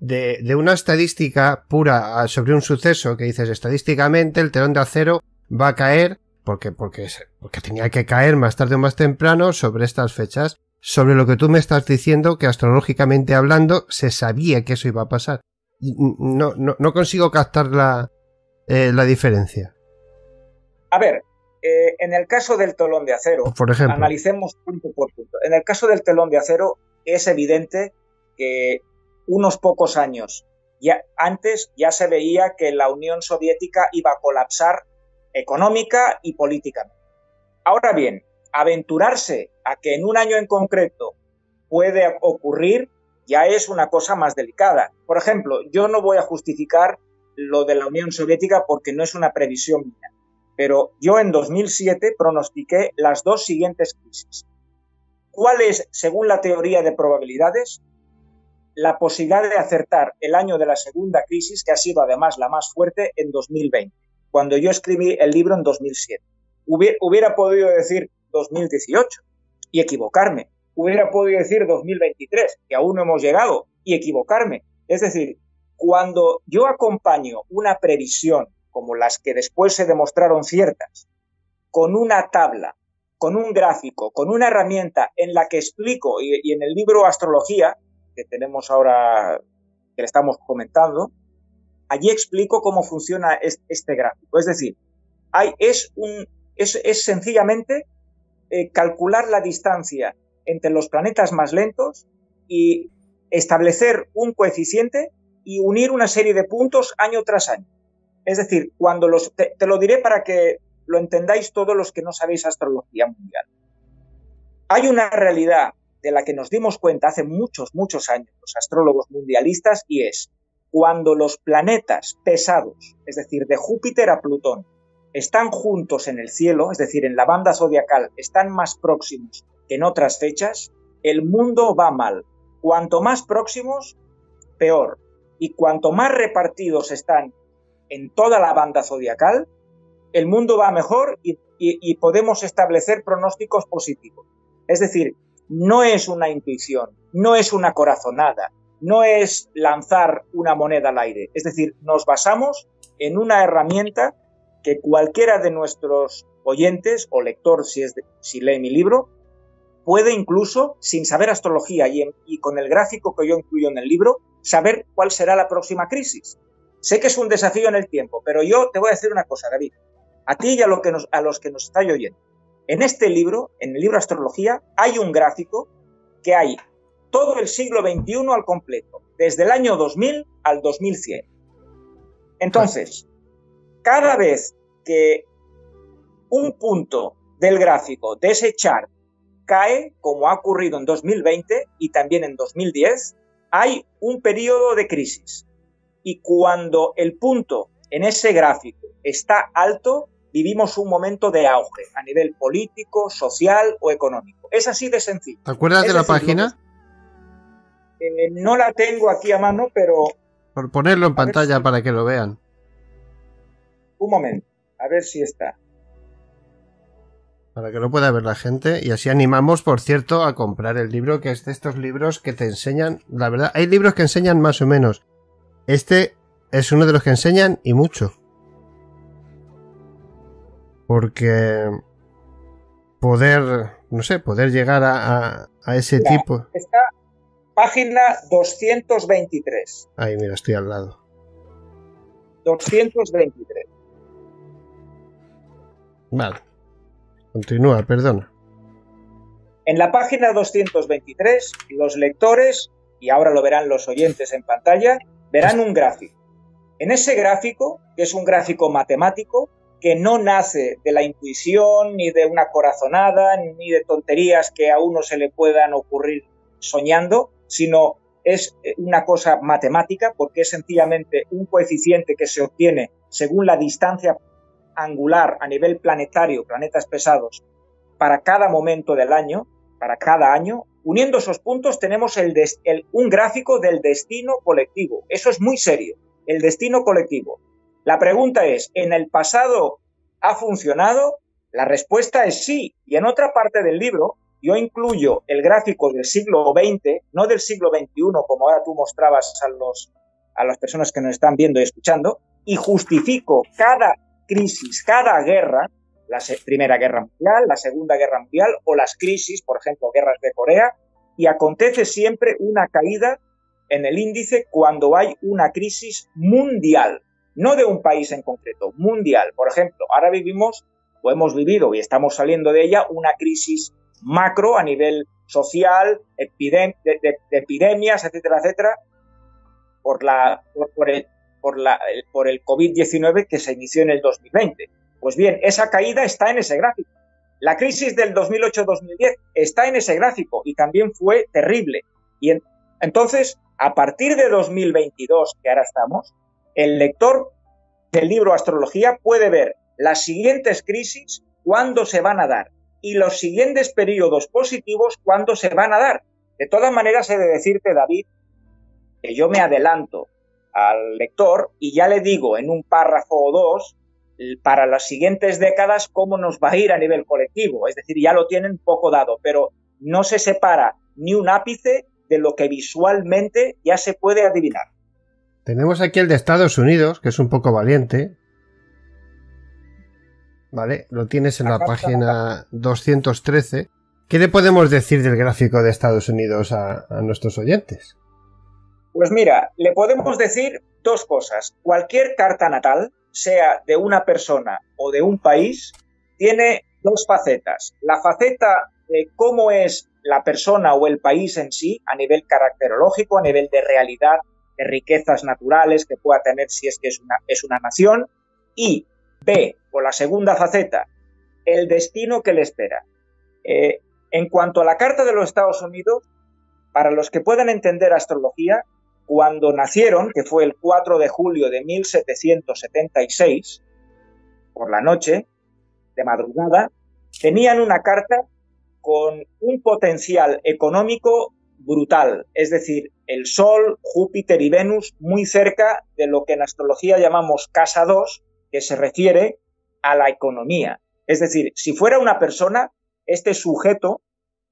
de, de, una estadística pura sobre un suceso que dices estadísticamente el telón de acero va a caer porque, porque, porque tenía que caer más tarde o más temprano sobre estas fechas, sobre lo que tú me estás diciendo que astrológicamente hablando se sabía que eso iba a pasar. No, no, no consigo captar la, eh, la diferencia. A ver, eh, en el caso del telón de acero, por ejemplo. analicemos punto por punto. En el caso del telón de acero es evidente que unos pocos años ya, antes ya se veía que la Unión Soviética iba a colapsar económica y políticamente. Ahora bien, aventurarse a que en un año en concreto puede ocurrir ya es una cosa más delicada. Por ejemplo, yo no voy a justificar lo de la Unión Soviética porque no es una previsión mía, pero yo en 2007 pronostiqué las dos siguientes crisis. ¿Cuál es, según la teoría de probabilidades, la posibilidad de acertar el año de la segunda crisis, que ha sido además la más fuerte, en 2020? Cuando yo escribí el libro en 2007. Hubiera, podido decir 2018 y equivocarme. Hubiera podido decir 2023, que aún no hemos llegado, y equivocarme. Es decir, cuando yo acompaño una previsión como las que después se demostraron ciertas, con una tabla, con un gráfico, con una herramienta en la que explico, y en el libro Astrología, que tenemos ahora, que le estamos comentando, allí explico cómo funciona este gráfico. Es decir, hay, es, un, es, sencillamente eh, calcular la distancia entre los planetas más lentos y establecer un coeficiente y unir una serie de puntos año tras año. Es decir, cuando los, te, te lo diré para que lo entendáis todos los que no sabéis astrología mundial. Hay una realidad de la que nos dimos cuenta hace muchos, muchos años los astrólogos mundialistas y es cuando los planetas pesados, es decir, de Júpiter a Plutón, están juntos en el cielo, es decir, en la banda zodiacal, están más próximos que en otras fechas, el mundo va mal. Cuanto más próximos, peor. Y cuanto más repartidos están en toda la banda zodiacal, el mundo va mejor y, y podemos establecer pronósticos positivos. Es decir, no es una intuición, no es una corazonada, no es lanzar una moneda al aire, es decir, nos basamos en una herramienta que cualquiera de nuestros oyentes o lector, si, es si lee mi libro, puede incluso, sin saber astrología y, con el gráfico que yo incluyo en el libro, saber cuál será la próxima crisis. Sé que es un desafío en el tiempo, pero yo te voy a decir una cosa, David. A ti y a, que nos, a los que nos estáis oyendo. En este libro, en el libro Astrología, hay un gráfico que hay todo el siglo XXI al completo, desde el año 2000 al 2100. Entonces, cada vez que un punto del gráfico de ese chart cae, como ha ocurrido en 2020 y también en 2010, hay un periodo de crisis. Y cuando el punto en ese gráfico está alto, vivimos un momento de auge a nivel político, social o económico. Es así de sencillo. ¿Te acuerdas de la página? Eh, no la tengo aquí a mano, pero... Por ponerlo en pantalla para que lo vean. Un momento, a ver si está. Para que lo pueda ver la gente y así animamos, por cierto, a comprar el libro, que es de estos libros que te enseñan, la verdad, hay libros que enseñan más o menos, este es uno de los que enseñan y mucho. Porque poder, no sé, poder llegar a, ese tipo. Está página 223. Ahí, mira, estoy al lado. 223. Vale. Continúa, perdona. En la página 223, los lectores, y ahora lo verán los oyentes en pantalla, verán un gráfico. En ese gráfico, que es un gráfico matemático, que no nace de la intuición, ni de una corazonada, ni de tonterías que a uno se le puedan ocurrir soñando, sino es eh, una cosa matemática, porque es sencillamente un coeficiente que se obtiene según la distancia angular a nivel planetario, planetas pesados, para cada momento del año, para cada año, Uniendo esos puntos tenemos el, un gráfico del destino colectivo. Eso es muy serio, el destino colectivo. La pregunta es, ¿en el pasado ha funcionado? La respuesta es sí. Y en otra parte del libro yo incluyo el gráfico del siglo XX, no del siglo XXI, como ahora tú mostrabas a, los, a las personas que nos están viendo y escuchando, y justifico cada crisis, cada guerra, la Primera Guerra Mundial, la Segunda Guerra Mundial o las crisis, por ejemplo, guerras de Corea, y acontece siempre una caída en el índice cuando hay una crisis mundial, no de un país en concreto, mundial. Por ejemplo, ahora vivimos o hemos vivido y estamos saliendo de ella una crisis macro a nivel social, de, epidemias, etcétera, etcétera, por, la, por, el, por, la, por el COVID-19 que se inició en el 2020. Pues bien, esa caída está en ese gráfico. La crisis del 2008-2010 está en ese gráfico y también fue terrible. Y entonces, a partir de 2022, que ahora estamos, el lector del libro Astrología puede ver las siguientes crisis, cuándo se van a dar, y los siguientes periodos positivos, cuándo se van a dar. De todas maneras, he de decirte, David, que yo me adelanto al lector y ya le digo en un párrafo o dos para las siguientes décadas cómo nos va a ir a nivel colectivo. Es decir, ya lo tienen poco dado, pero no se separa ni un ápice de lo que visualmente ya se puede adivinar. Tenemos aquí el de Estados Unidos, que es un poco valiente. Vale, lo tienes en la página 213. ¿Qué le podemos decir del gráfico de Estados Unidos a, a nuestros oyentes? Pues mira, le podemos decir dos cosas. Cualquier carta natal, sea de una persona o de un país, tiene dos facetas. La faceta de cómo es la persona o el país en sí a nivel caracterológico, a nivel de realidad, de riquezas naturales que pueda tener si es que es una, es una nación, y B, o la segunda faceta, el destino que le espera. Eh, en cuanto a la Carta de los Estados Unidos, para los que puedan entender astrología, cuando nacieron, que fue el 4 de julio de 1776, por la noche, de madrugada, tenían una carta con un potencial económico brutal, es decir, el Sol, Júpiter y Venus muy cerca de lo que en astrología llamamos casa 2, que se refiere a la economía. Es decir, si fuera una persona, este sujeto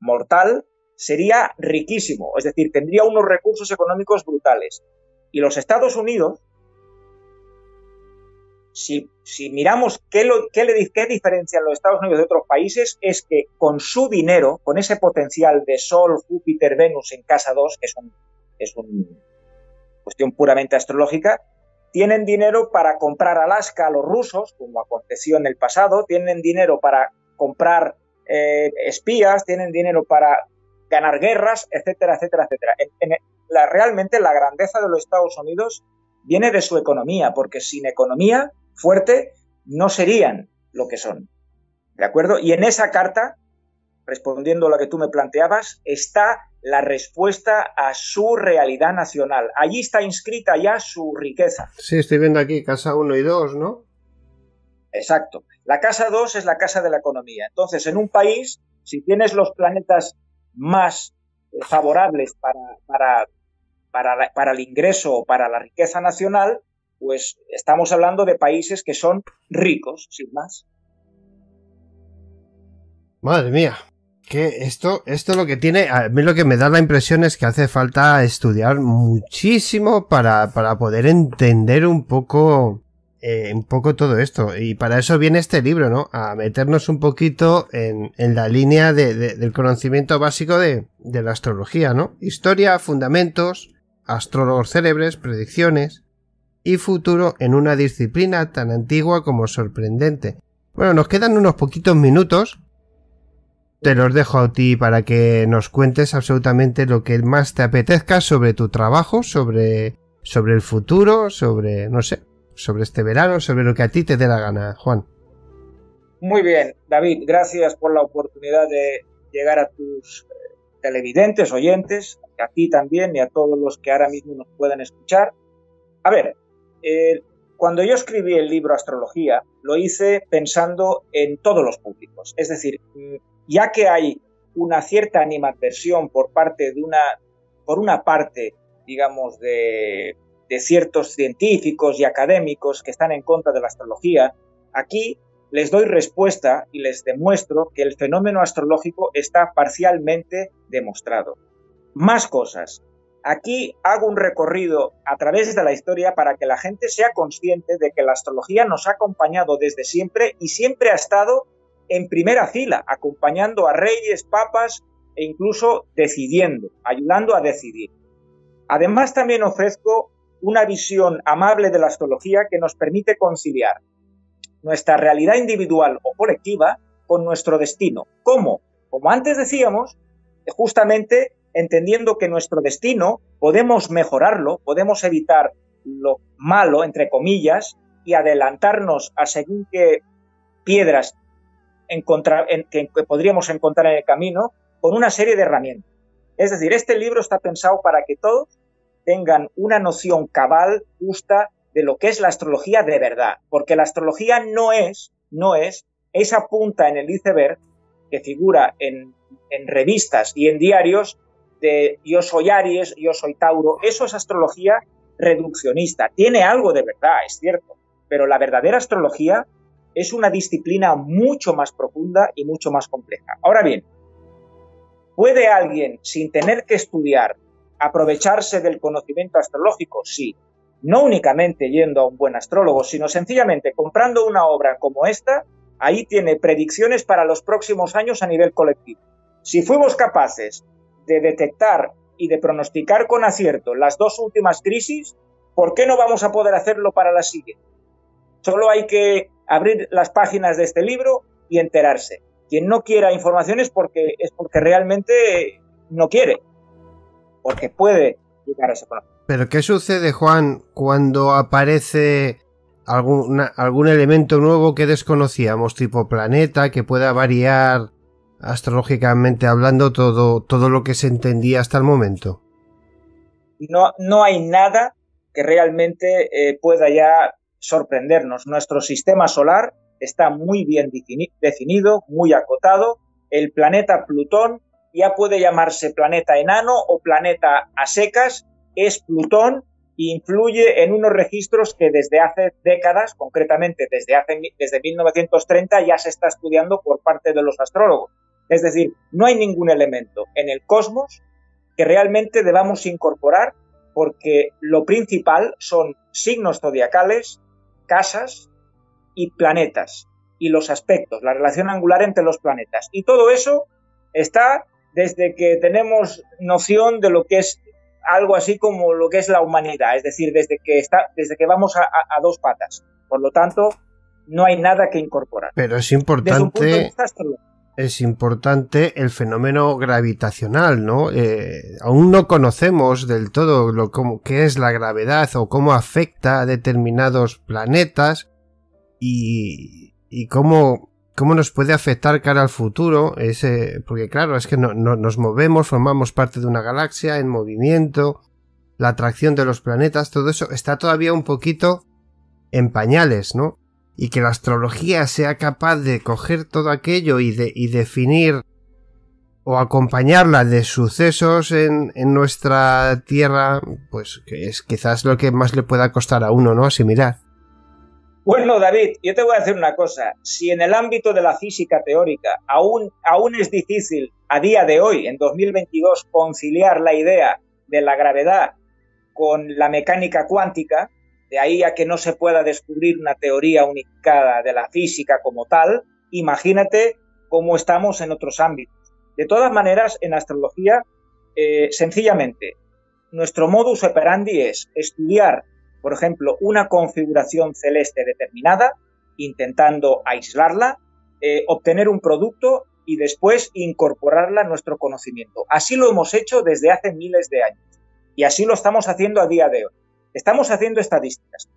mortal sería riquísimo, es decir, tendría unos recursos económicos brutales. Y los Estados Unidos, si, miramos qué, lo, qué, los Estados Unidos de otros países, es que con su dinero, con ese potencial de Sol, Júpiter, Venus en casa 2, que es, un, es una cuestión puramente astrológica, tienen dinero para comprar Alaska a los rusos, como aconteció en el pasado, tienen dinero para comprar eh, espías, tienen dinero para ganar guerras, etcétera, etcétera, etcétera. la, realmente la grandeza de los Estados Unidos viene de su economía, porque sin economía fuerte no serían lo que son. ¿De acuerdo? Y en esa carta, respondiendo a lo que tú me planteabas, está la respuesta a su realidad nacional. Allí está inscrita ya su riqueza. Sí, estoy viendo aquí casa 1 y 2, ¿no? Exacto. La casa 2 es la casa de la economía. Entonces, en un país, si tienes los planetas más eh, favorables para, para, para, para el ingreso o para la riqueza nacional, pues estamos hablando de países que son ricos, sin más. Madre mía, que esto, esto lo que tiene, a mí lo que me da la impresión es que hace falta estudiar muchísimo para, para poder entender un poco, eh, un poco todo esto. Y para eso viene este libro, ¿no? A meternos un poquito en, en la línea de, del conocimiento básico de, de la astrología, ¿no? Historia, fundamentos, astrólogos célebres, predicciones y futuro en una disciplina tan antigua como sorprendente. Bueno, nos quedan unos poquitos minutos te los dejo a ti para que nos cuentes absolutamente lo que más te apetezca sobre tu trabajo, sobre, sobre el futuro, sobre, no sé, sobre este verano, sobre lo que a ti te dé la gana, Juan. Muy bien, David, gracias por la oportunidad de llegar a tus eh, televidentes, oyentes, a ti también y a todos los que ahora mismo nos pueden escuchar. A ver, eh, cuando yo escribí el libro Astrología, lo hice pensando en todos los públicos. Es decir, mm, ya que hay una cierta animadversión por parte de una, por una parte, digamos, de, de ciertos científicos y académicos que están en contra de la astrología, aquí les doy respuesta y les demuestro que el fenómeno astrológico está parcialmente demostrado. Más cosas. Aquí hago un recorrido a través de la historia para que la gente sea consciente de que la astrología nos ha acompañado desde siempre y siempre ha estado en primera fila, acompañando a reyes, papas e incluso decidiendo, ayudando a decidir. Además, también ofrezco una visión amable de la astrología que nos permite conciliar nuestra realidad individual o colectiva con nuestro destino. ¿Cómo? Como antes decíamos, justamente entendiendo que nuestro destino podemos mejorarlo, podemos evitar lo malo, entre comillas, y adelantarnos a según qué piedras encontrar, en, que, podríamos encontrar en el camino con una serie de herramientas. Es decir, este libro está pensado para que todos tengan una noción cabal, justa, de lo que es la astrología de verdad, porque la astrología no es, no es esa punta en el iceberg que figura en, en revistas y en diarios de yo soy Aries, yo soy Tauro, eso es astrología reduccionista, tiene algo de verdad, es cierto, pero la verdadera astrología es una disciplina mucho más profunda y mucho más compleja. Ahora bien, ¿puede alguien, sin tener que estudiar, aprovecharse del conocimiento astrológico? Sí. No únicamente yendo a un buen astrólogo, sino sencillamente comprando una obra como esta, ahí tiene predicciones para los próximos años a nivel colectivo. Si fuimos capaces de detectar y de pronosticar con acierto las dos últimas crisis, ¿por qué no vamos a poder hacerlo para la siguiente? Solo hay que abrir las páginas de este libro y enterarse. Quien no quiera informaciones porque, es porque realmente no quiere, porque puede llegar a ese conocimiento. Pero ¿qué sucede, Juan, cuando aparece algún, algún elemento nuevo que desconocíamos, tipo planeta, que pueda variar astrológicamente hablando todo, todo lo que se entendía hasta el momento? No, no hay nada que realmente eh, pueda ya sorprendernos. Nuestro sistema solar está muy bien definido, muy acotado. El planeta Plutón ya puede llamarse planeta enano o planeta a secas. Es Plutón e influye en unos registros que desde hace décadas, concretamente desde, hace, desde 1930, ya se está estudiando por parte de los astrólogos. Es decir, no hay ningún elemento en el cosmos que realmente debamos incorporar porque lo principal son signos zodiacales, casas y planetas y los aspectos, la relación angular entre los planetas. Y todo eso está desde que tenemos noción de lo que es algo así como lo que es la humanidad, es decir, desde que está, desde que vamos a, dos patas. Por lo tanto, no hay nada que incorporar. Pero es importante. Es importante el fenómeno gravitacional, ¿no? Eh, aún no conocemos del todo lo cómo, qué es la gravedad o cómo afecta a determinados planetas y, cómo cómo nos puede afectar cara al futuro, ese, porque claro, es que no, nos movemos, formamos parte de una galaxia en movimiento, la atracción de los planetas, todo eso está todavía un poquito en pañales, ¿no? Y que la astrología sea capaz de coger todo aquello y, de, y definir o acompañarla de sucesos en, en nuestra Tierra, pues que es quizás lo que más le pueda costar a uno, ¿no? Asimilar. Bueno, David, yo te voy a decir una cosa. Si en el ámbito de la física teórica aún, aún es difícil a día de hoy, en 2022, conciliar la idea de la gravedad con la mecánica cuántica, de ahí a que no se pueda descubrir una teoría unificada de la física como tal, imagínate cómo estamos en otros ámbitos. De todas maneras, en astrología, eh, sencillamente, nuestro modus operandi es estudiar por ejemplo, una configuración celeste determinada, intentando aislarla, eh, obtener un producto y después incorporarla a nuestro conocimiento. Así lo hemos hecho desde hace miles de años y así lo estamos haciendo a día de hoy. Estamos haciendo estadísticas.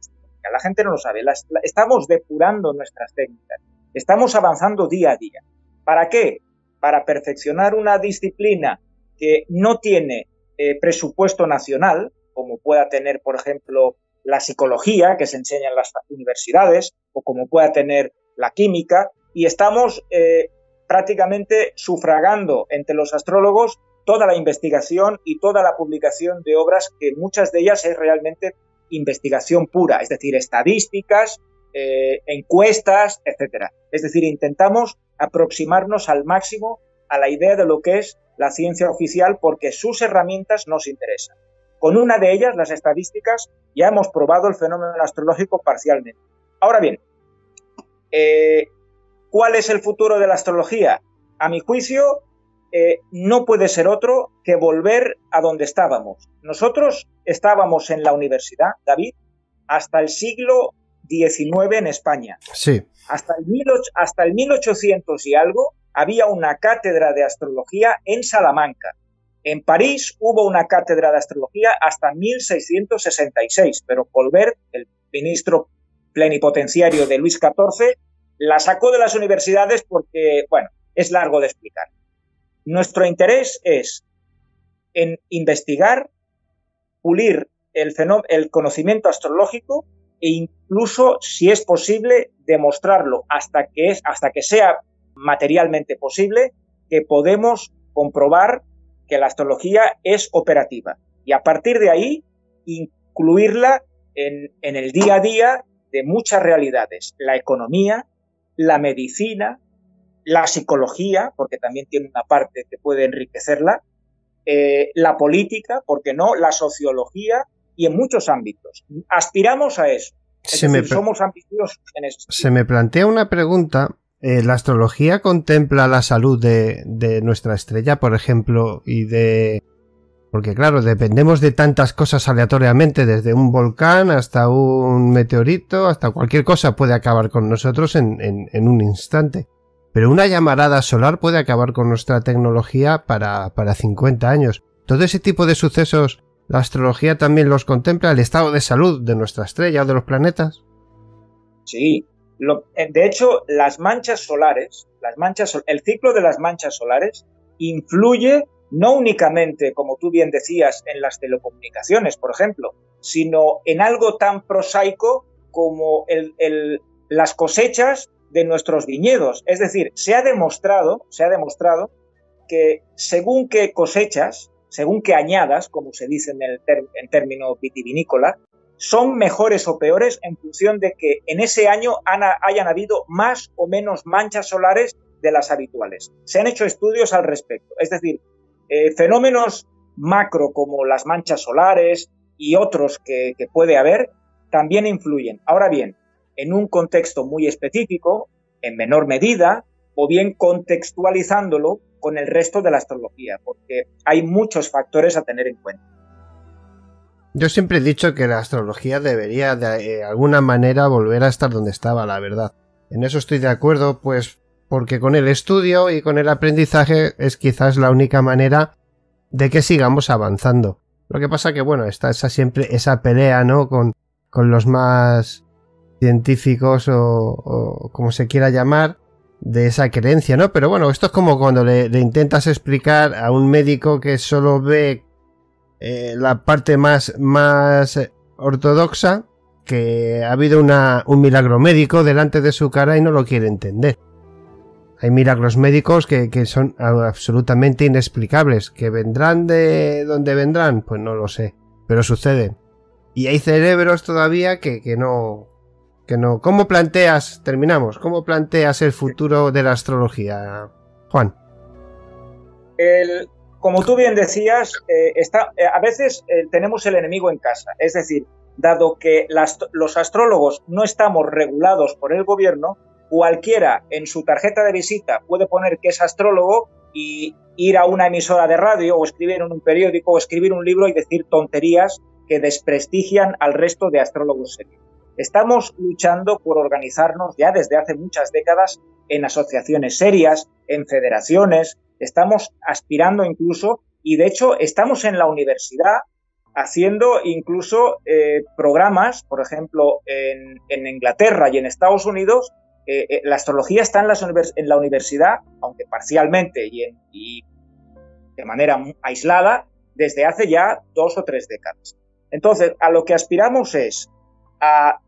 La gente no lo sabe. estamos depurando nuestras técnicas. Estamos avanzando día a día. ¿Para qué? Para perfeccionar una disciplina que no tiene eh, presupuesto nacional, como pueda tener, por ejemplo, la psicología que se enseña en las universidades o como pueda tener la química y estamos eh, prácticamente sufragando entre los astrólogos toda la investigación y toda la publicación de obras que muchas de ellas es realmente investigación pura, es decir, estadísticas, eh, encuestas, etcétera. Es decir, intentamos aproximarnos al máximo a la idea de lo que es la ciencia oficial porque sus herramientas nos interesan. Con una de ellas, las estadísticas, ya hemos probado el fenómeno astrológico parcialmente. Ahora bien, eh, ¿cuál es el futuro de la astrología? A mi juicio, eh, no puede ser otro que volver a donde estábamos. Nosotros estábamos en la universidad, David, hasta el siglo XIX en España. Sí. Hasta el, hasta el 1800 y algo había una cátedra de astrología en Salamanca. En París hubo una cátedra de astrología hasta 1666, pero Colbert, el ministro plenipotenciario de Luis XIV, la sacó de las universidades porque, bueno, es largo de explicar. Nuestro interés es en investigar, pulir el, conocimiento astrológico e incluso, si es posible, demostrarlo hasta que sea materialmente posible, que podemos comprobar que la astrología es operativa. Y a partir de ahí incluirla en, el día a día de muchas realidades, la economía, la medicina, la psicología, porque también tiene una parte que puede enriquecerla, eh, la política, porque no, la sociología y en muchos ámbitos. Aspiramos a eso. somos ambiciosos en eso. Se me plantea una pregunta eh, ¿La astrología contempla la salud de, de, nuestra estrella, por ejemplo, y de... Porque claro, dependemos de tantas cosas aleatoriamente, desde un volcán hasta un meteorito, hasta cualquier cosa puede acabar con nosotros en, en, un instante. Pero una llamarada solar puede acabar con nuestra tecnología para, para 50 años. Todo ese tipo de sucesos, ¿la astrología también los contempla? ¿El estado de salud de nuestra estrella o de los planetas? Sí, eh, de hecho, las manchas solares, las manchas, el ciclo de las manchas solares influye no únicamente, como tú bien decías, en las telecomunicaciones, por ejemplo, sino en algo tan prosaico como las cosechas de nuestros viñedos. Es decir, se ha demostrado, se ha demostrado que según qué cosechas, según qué añadas, como se dice en el en término vitivinícola, son mejores o peores en función de que en ese año hayan habido más o menos manchas solares de las habituales. Se han hecho estudios al respecto. Es decir, eh, fenómenos macro como las manchas solares y otros que, que puede haber también influyen. Ahora bien, en un contexto muy específico, en menor medida, o bien contextualizándolo con el resto de la astrología, porque hay muchos factores a tener en cuenta. Yo siempre he dicho que la astrología debería de eh, alguna manera volver a estar donde estaba, la verdad. En eso estoy de acuerdo, pues porque con el estudio y con el aprendizaje es quizás la única manera de que sigamos avanzando. Lo que pasa que, bueno, está esa siempre esa pelea, ¿no? Con, con los más científicos o, como se quiera llamar, de esa creencia, ¿no? Pero bueno, esto es como cuando le, le intentas explicar a un médico que solo ve eh, la parte más, más ortodoxa, que ha habido una, un milagro médico delante de su cara y no lo quiere entender. Hay milagros médicos que, que son absolutamente inexplicables. ¿Que vendrán de donde vendrán? Pues no lo sé. Pero suceden. Y hay cerebros todavía que, que no, que no. ¿Cómo planteas, terminamos, cómo planteas el futuro de la astrología, Juan? El, como tú bien decías, eh, eh, a veces eh, tenemos el enemigo en casa. Es decir, dado que los astrólogos no estamos regulados por el gobierno, cualquiera en su tarjeta de visita puede poner que es astrólogo y ir a una emisora de radio o escribir en un periódico o escribir un libro y decir tonterías que desprestigian al resto de astrólogos serios. Estamos luchando por organizarnos ya desde hace muchas décadas en asociaciones serias, en federaciones, estamos aspirando incluso y de hecho estamos en la universidad haciendo incluso eh, programas, por ejemplo, en, Inglaterra y en Estados Unidos, eh, eh, la astrología está en, las en, la universidad, aunque parcialmente y, en, y de manera aislada, desde hace ya dos o tres décadas. Entonces, a lo que aspiramos es a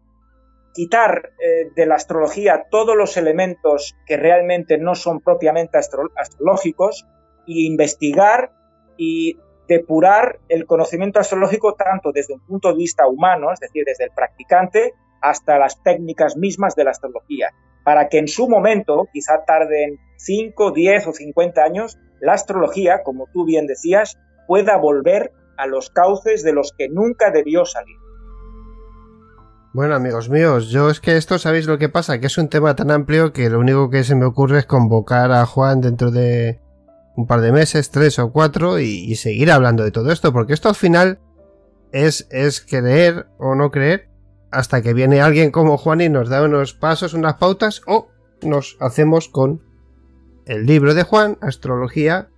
quitar eh, de la astrología todos los elementos que realmente no son propiamente astro astrológicos e investigar y depurar el conocimiento astrológico tanto desde un punto de vista humano, es decir, desde el practicante, hasta las técnicas mismas de la astrología, para que en su momento, quizá tarden 5, 10 o 50 años, la astrología, como tú bien decías, pueda volver a los cauces de los que nunca debió salir. Bueno, amigos míos, yo es que esto sabéis lo que pasa, que es un tema tan amplio que lo único que se me ocurre es convocar a Juan dentro de un par de meses, tres o cuatro, y, seguir hablando de todo esto, porque esto al final es, es creer o no creer hasta que viene alguien como Juan y nos da unos pasos, unas pautas, o nos hacemos con el libro de Juan, Astrología,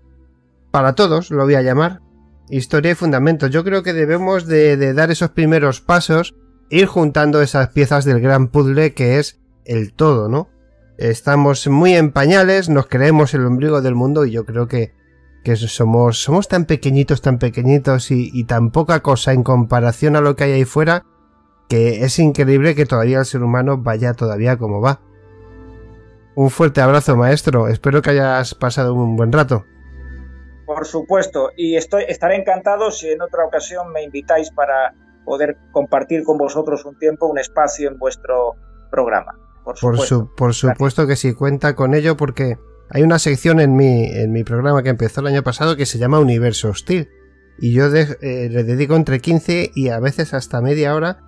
para todos, lo voy a llamar, Historia y Fundamentos. Yo creo que debemos de, de dar esos primeros pasos ir juntando esas piezas del gran puzzle que es el todo, ¿no? Estamos muy en pañales, nos creemos el ombligo del mundo y yo creo que, que somos, somos tan pequeñitos, tan pequeñitos y, y tan poca cosa en comparación a lo que hay ahí fuera que es increíble que todavía el ser humano vaya todavía como va. Un fuerte abrazo, maestro. Espero que hayas pasado un buen rato. Por supuesto, y estoy, estaré encantado si en otra ocasión me invitáis para poder compartir con vosotros un tiempo, un espacio en vuestro programa. Por supuesto, por, su, por supuesto que sí, cuenta con ello porque hay una sección en mi, en mi programa que empezó el año pasado que se llama Universo Hostil. Y yo de, eh, le dedico entre 15 y a veces hasta media hora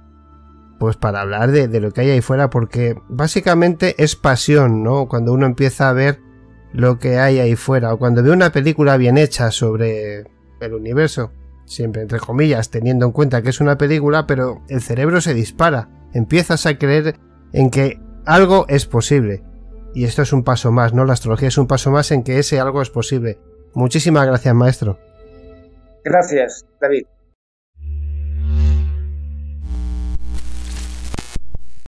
pues para hablar de, de, lo que hay ahí fuera porque básicamente es pasión, ¿no? Cuando uno empieza a ver lo que hay ahí fuera o cuando ve una película bien hecha sobre el universo siempre entre comillas, teniendo en cuenta que es una película, pero el cerebro se dispara. Empiezas a creer en que algo es posible. Y esto es un paso más, ¿no? La astrología es un paso más en que ese algo es posible. Muchísimas gracias, maestro. Gracias, David.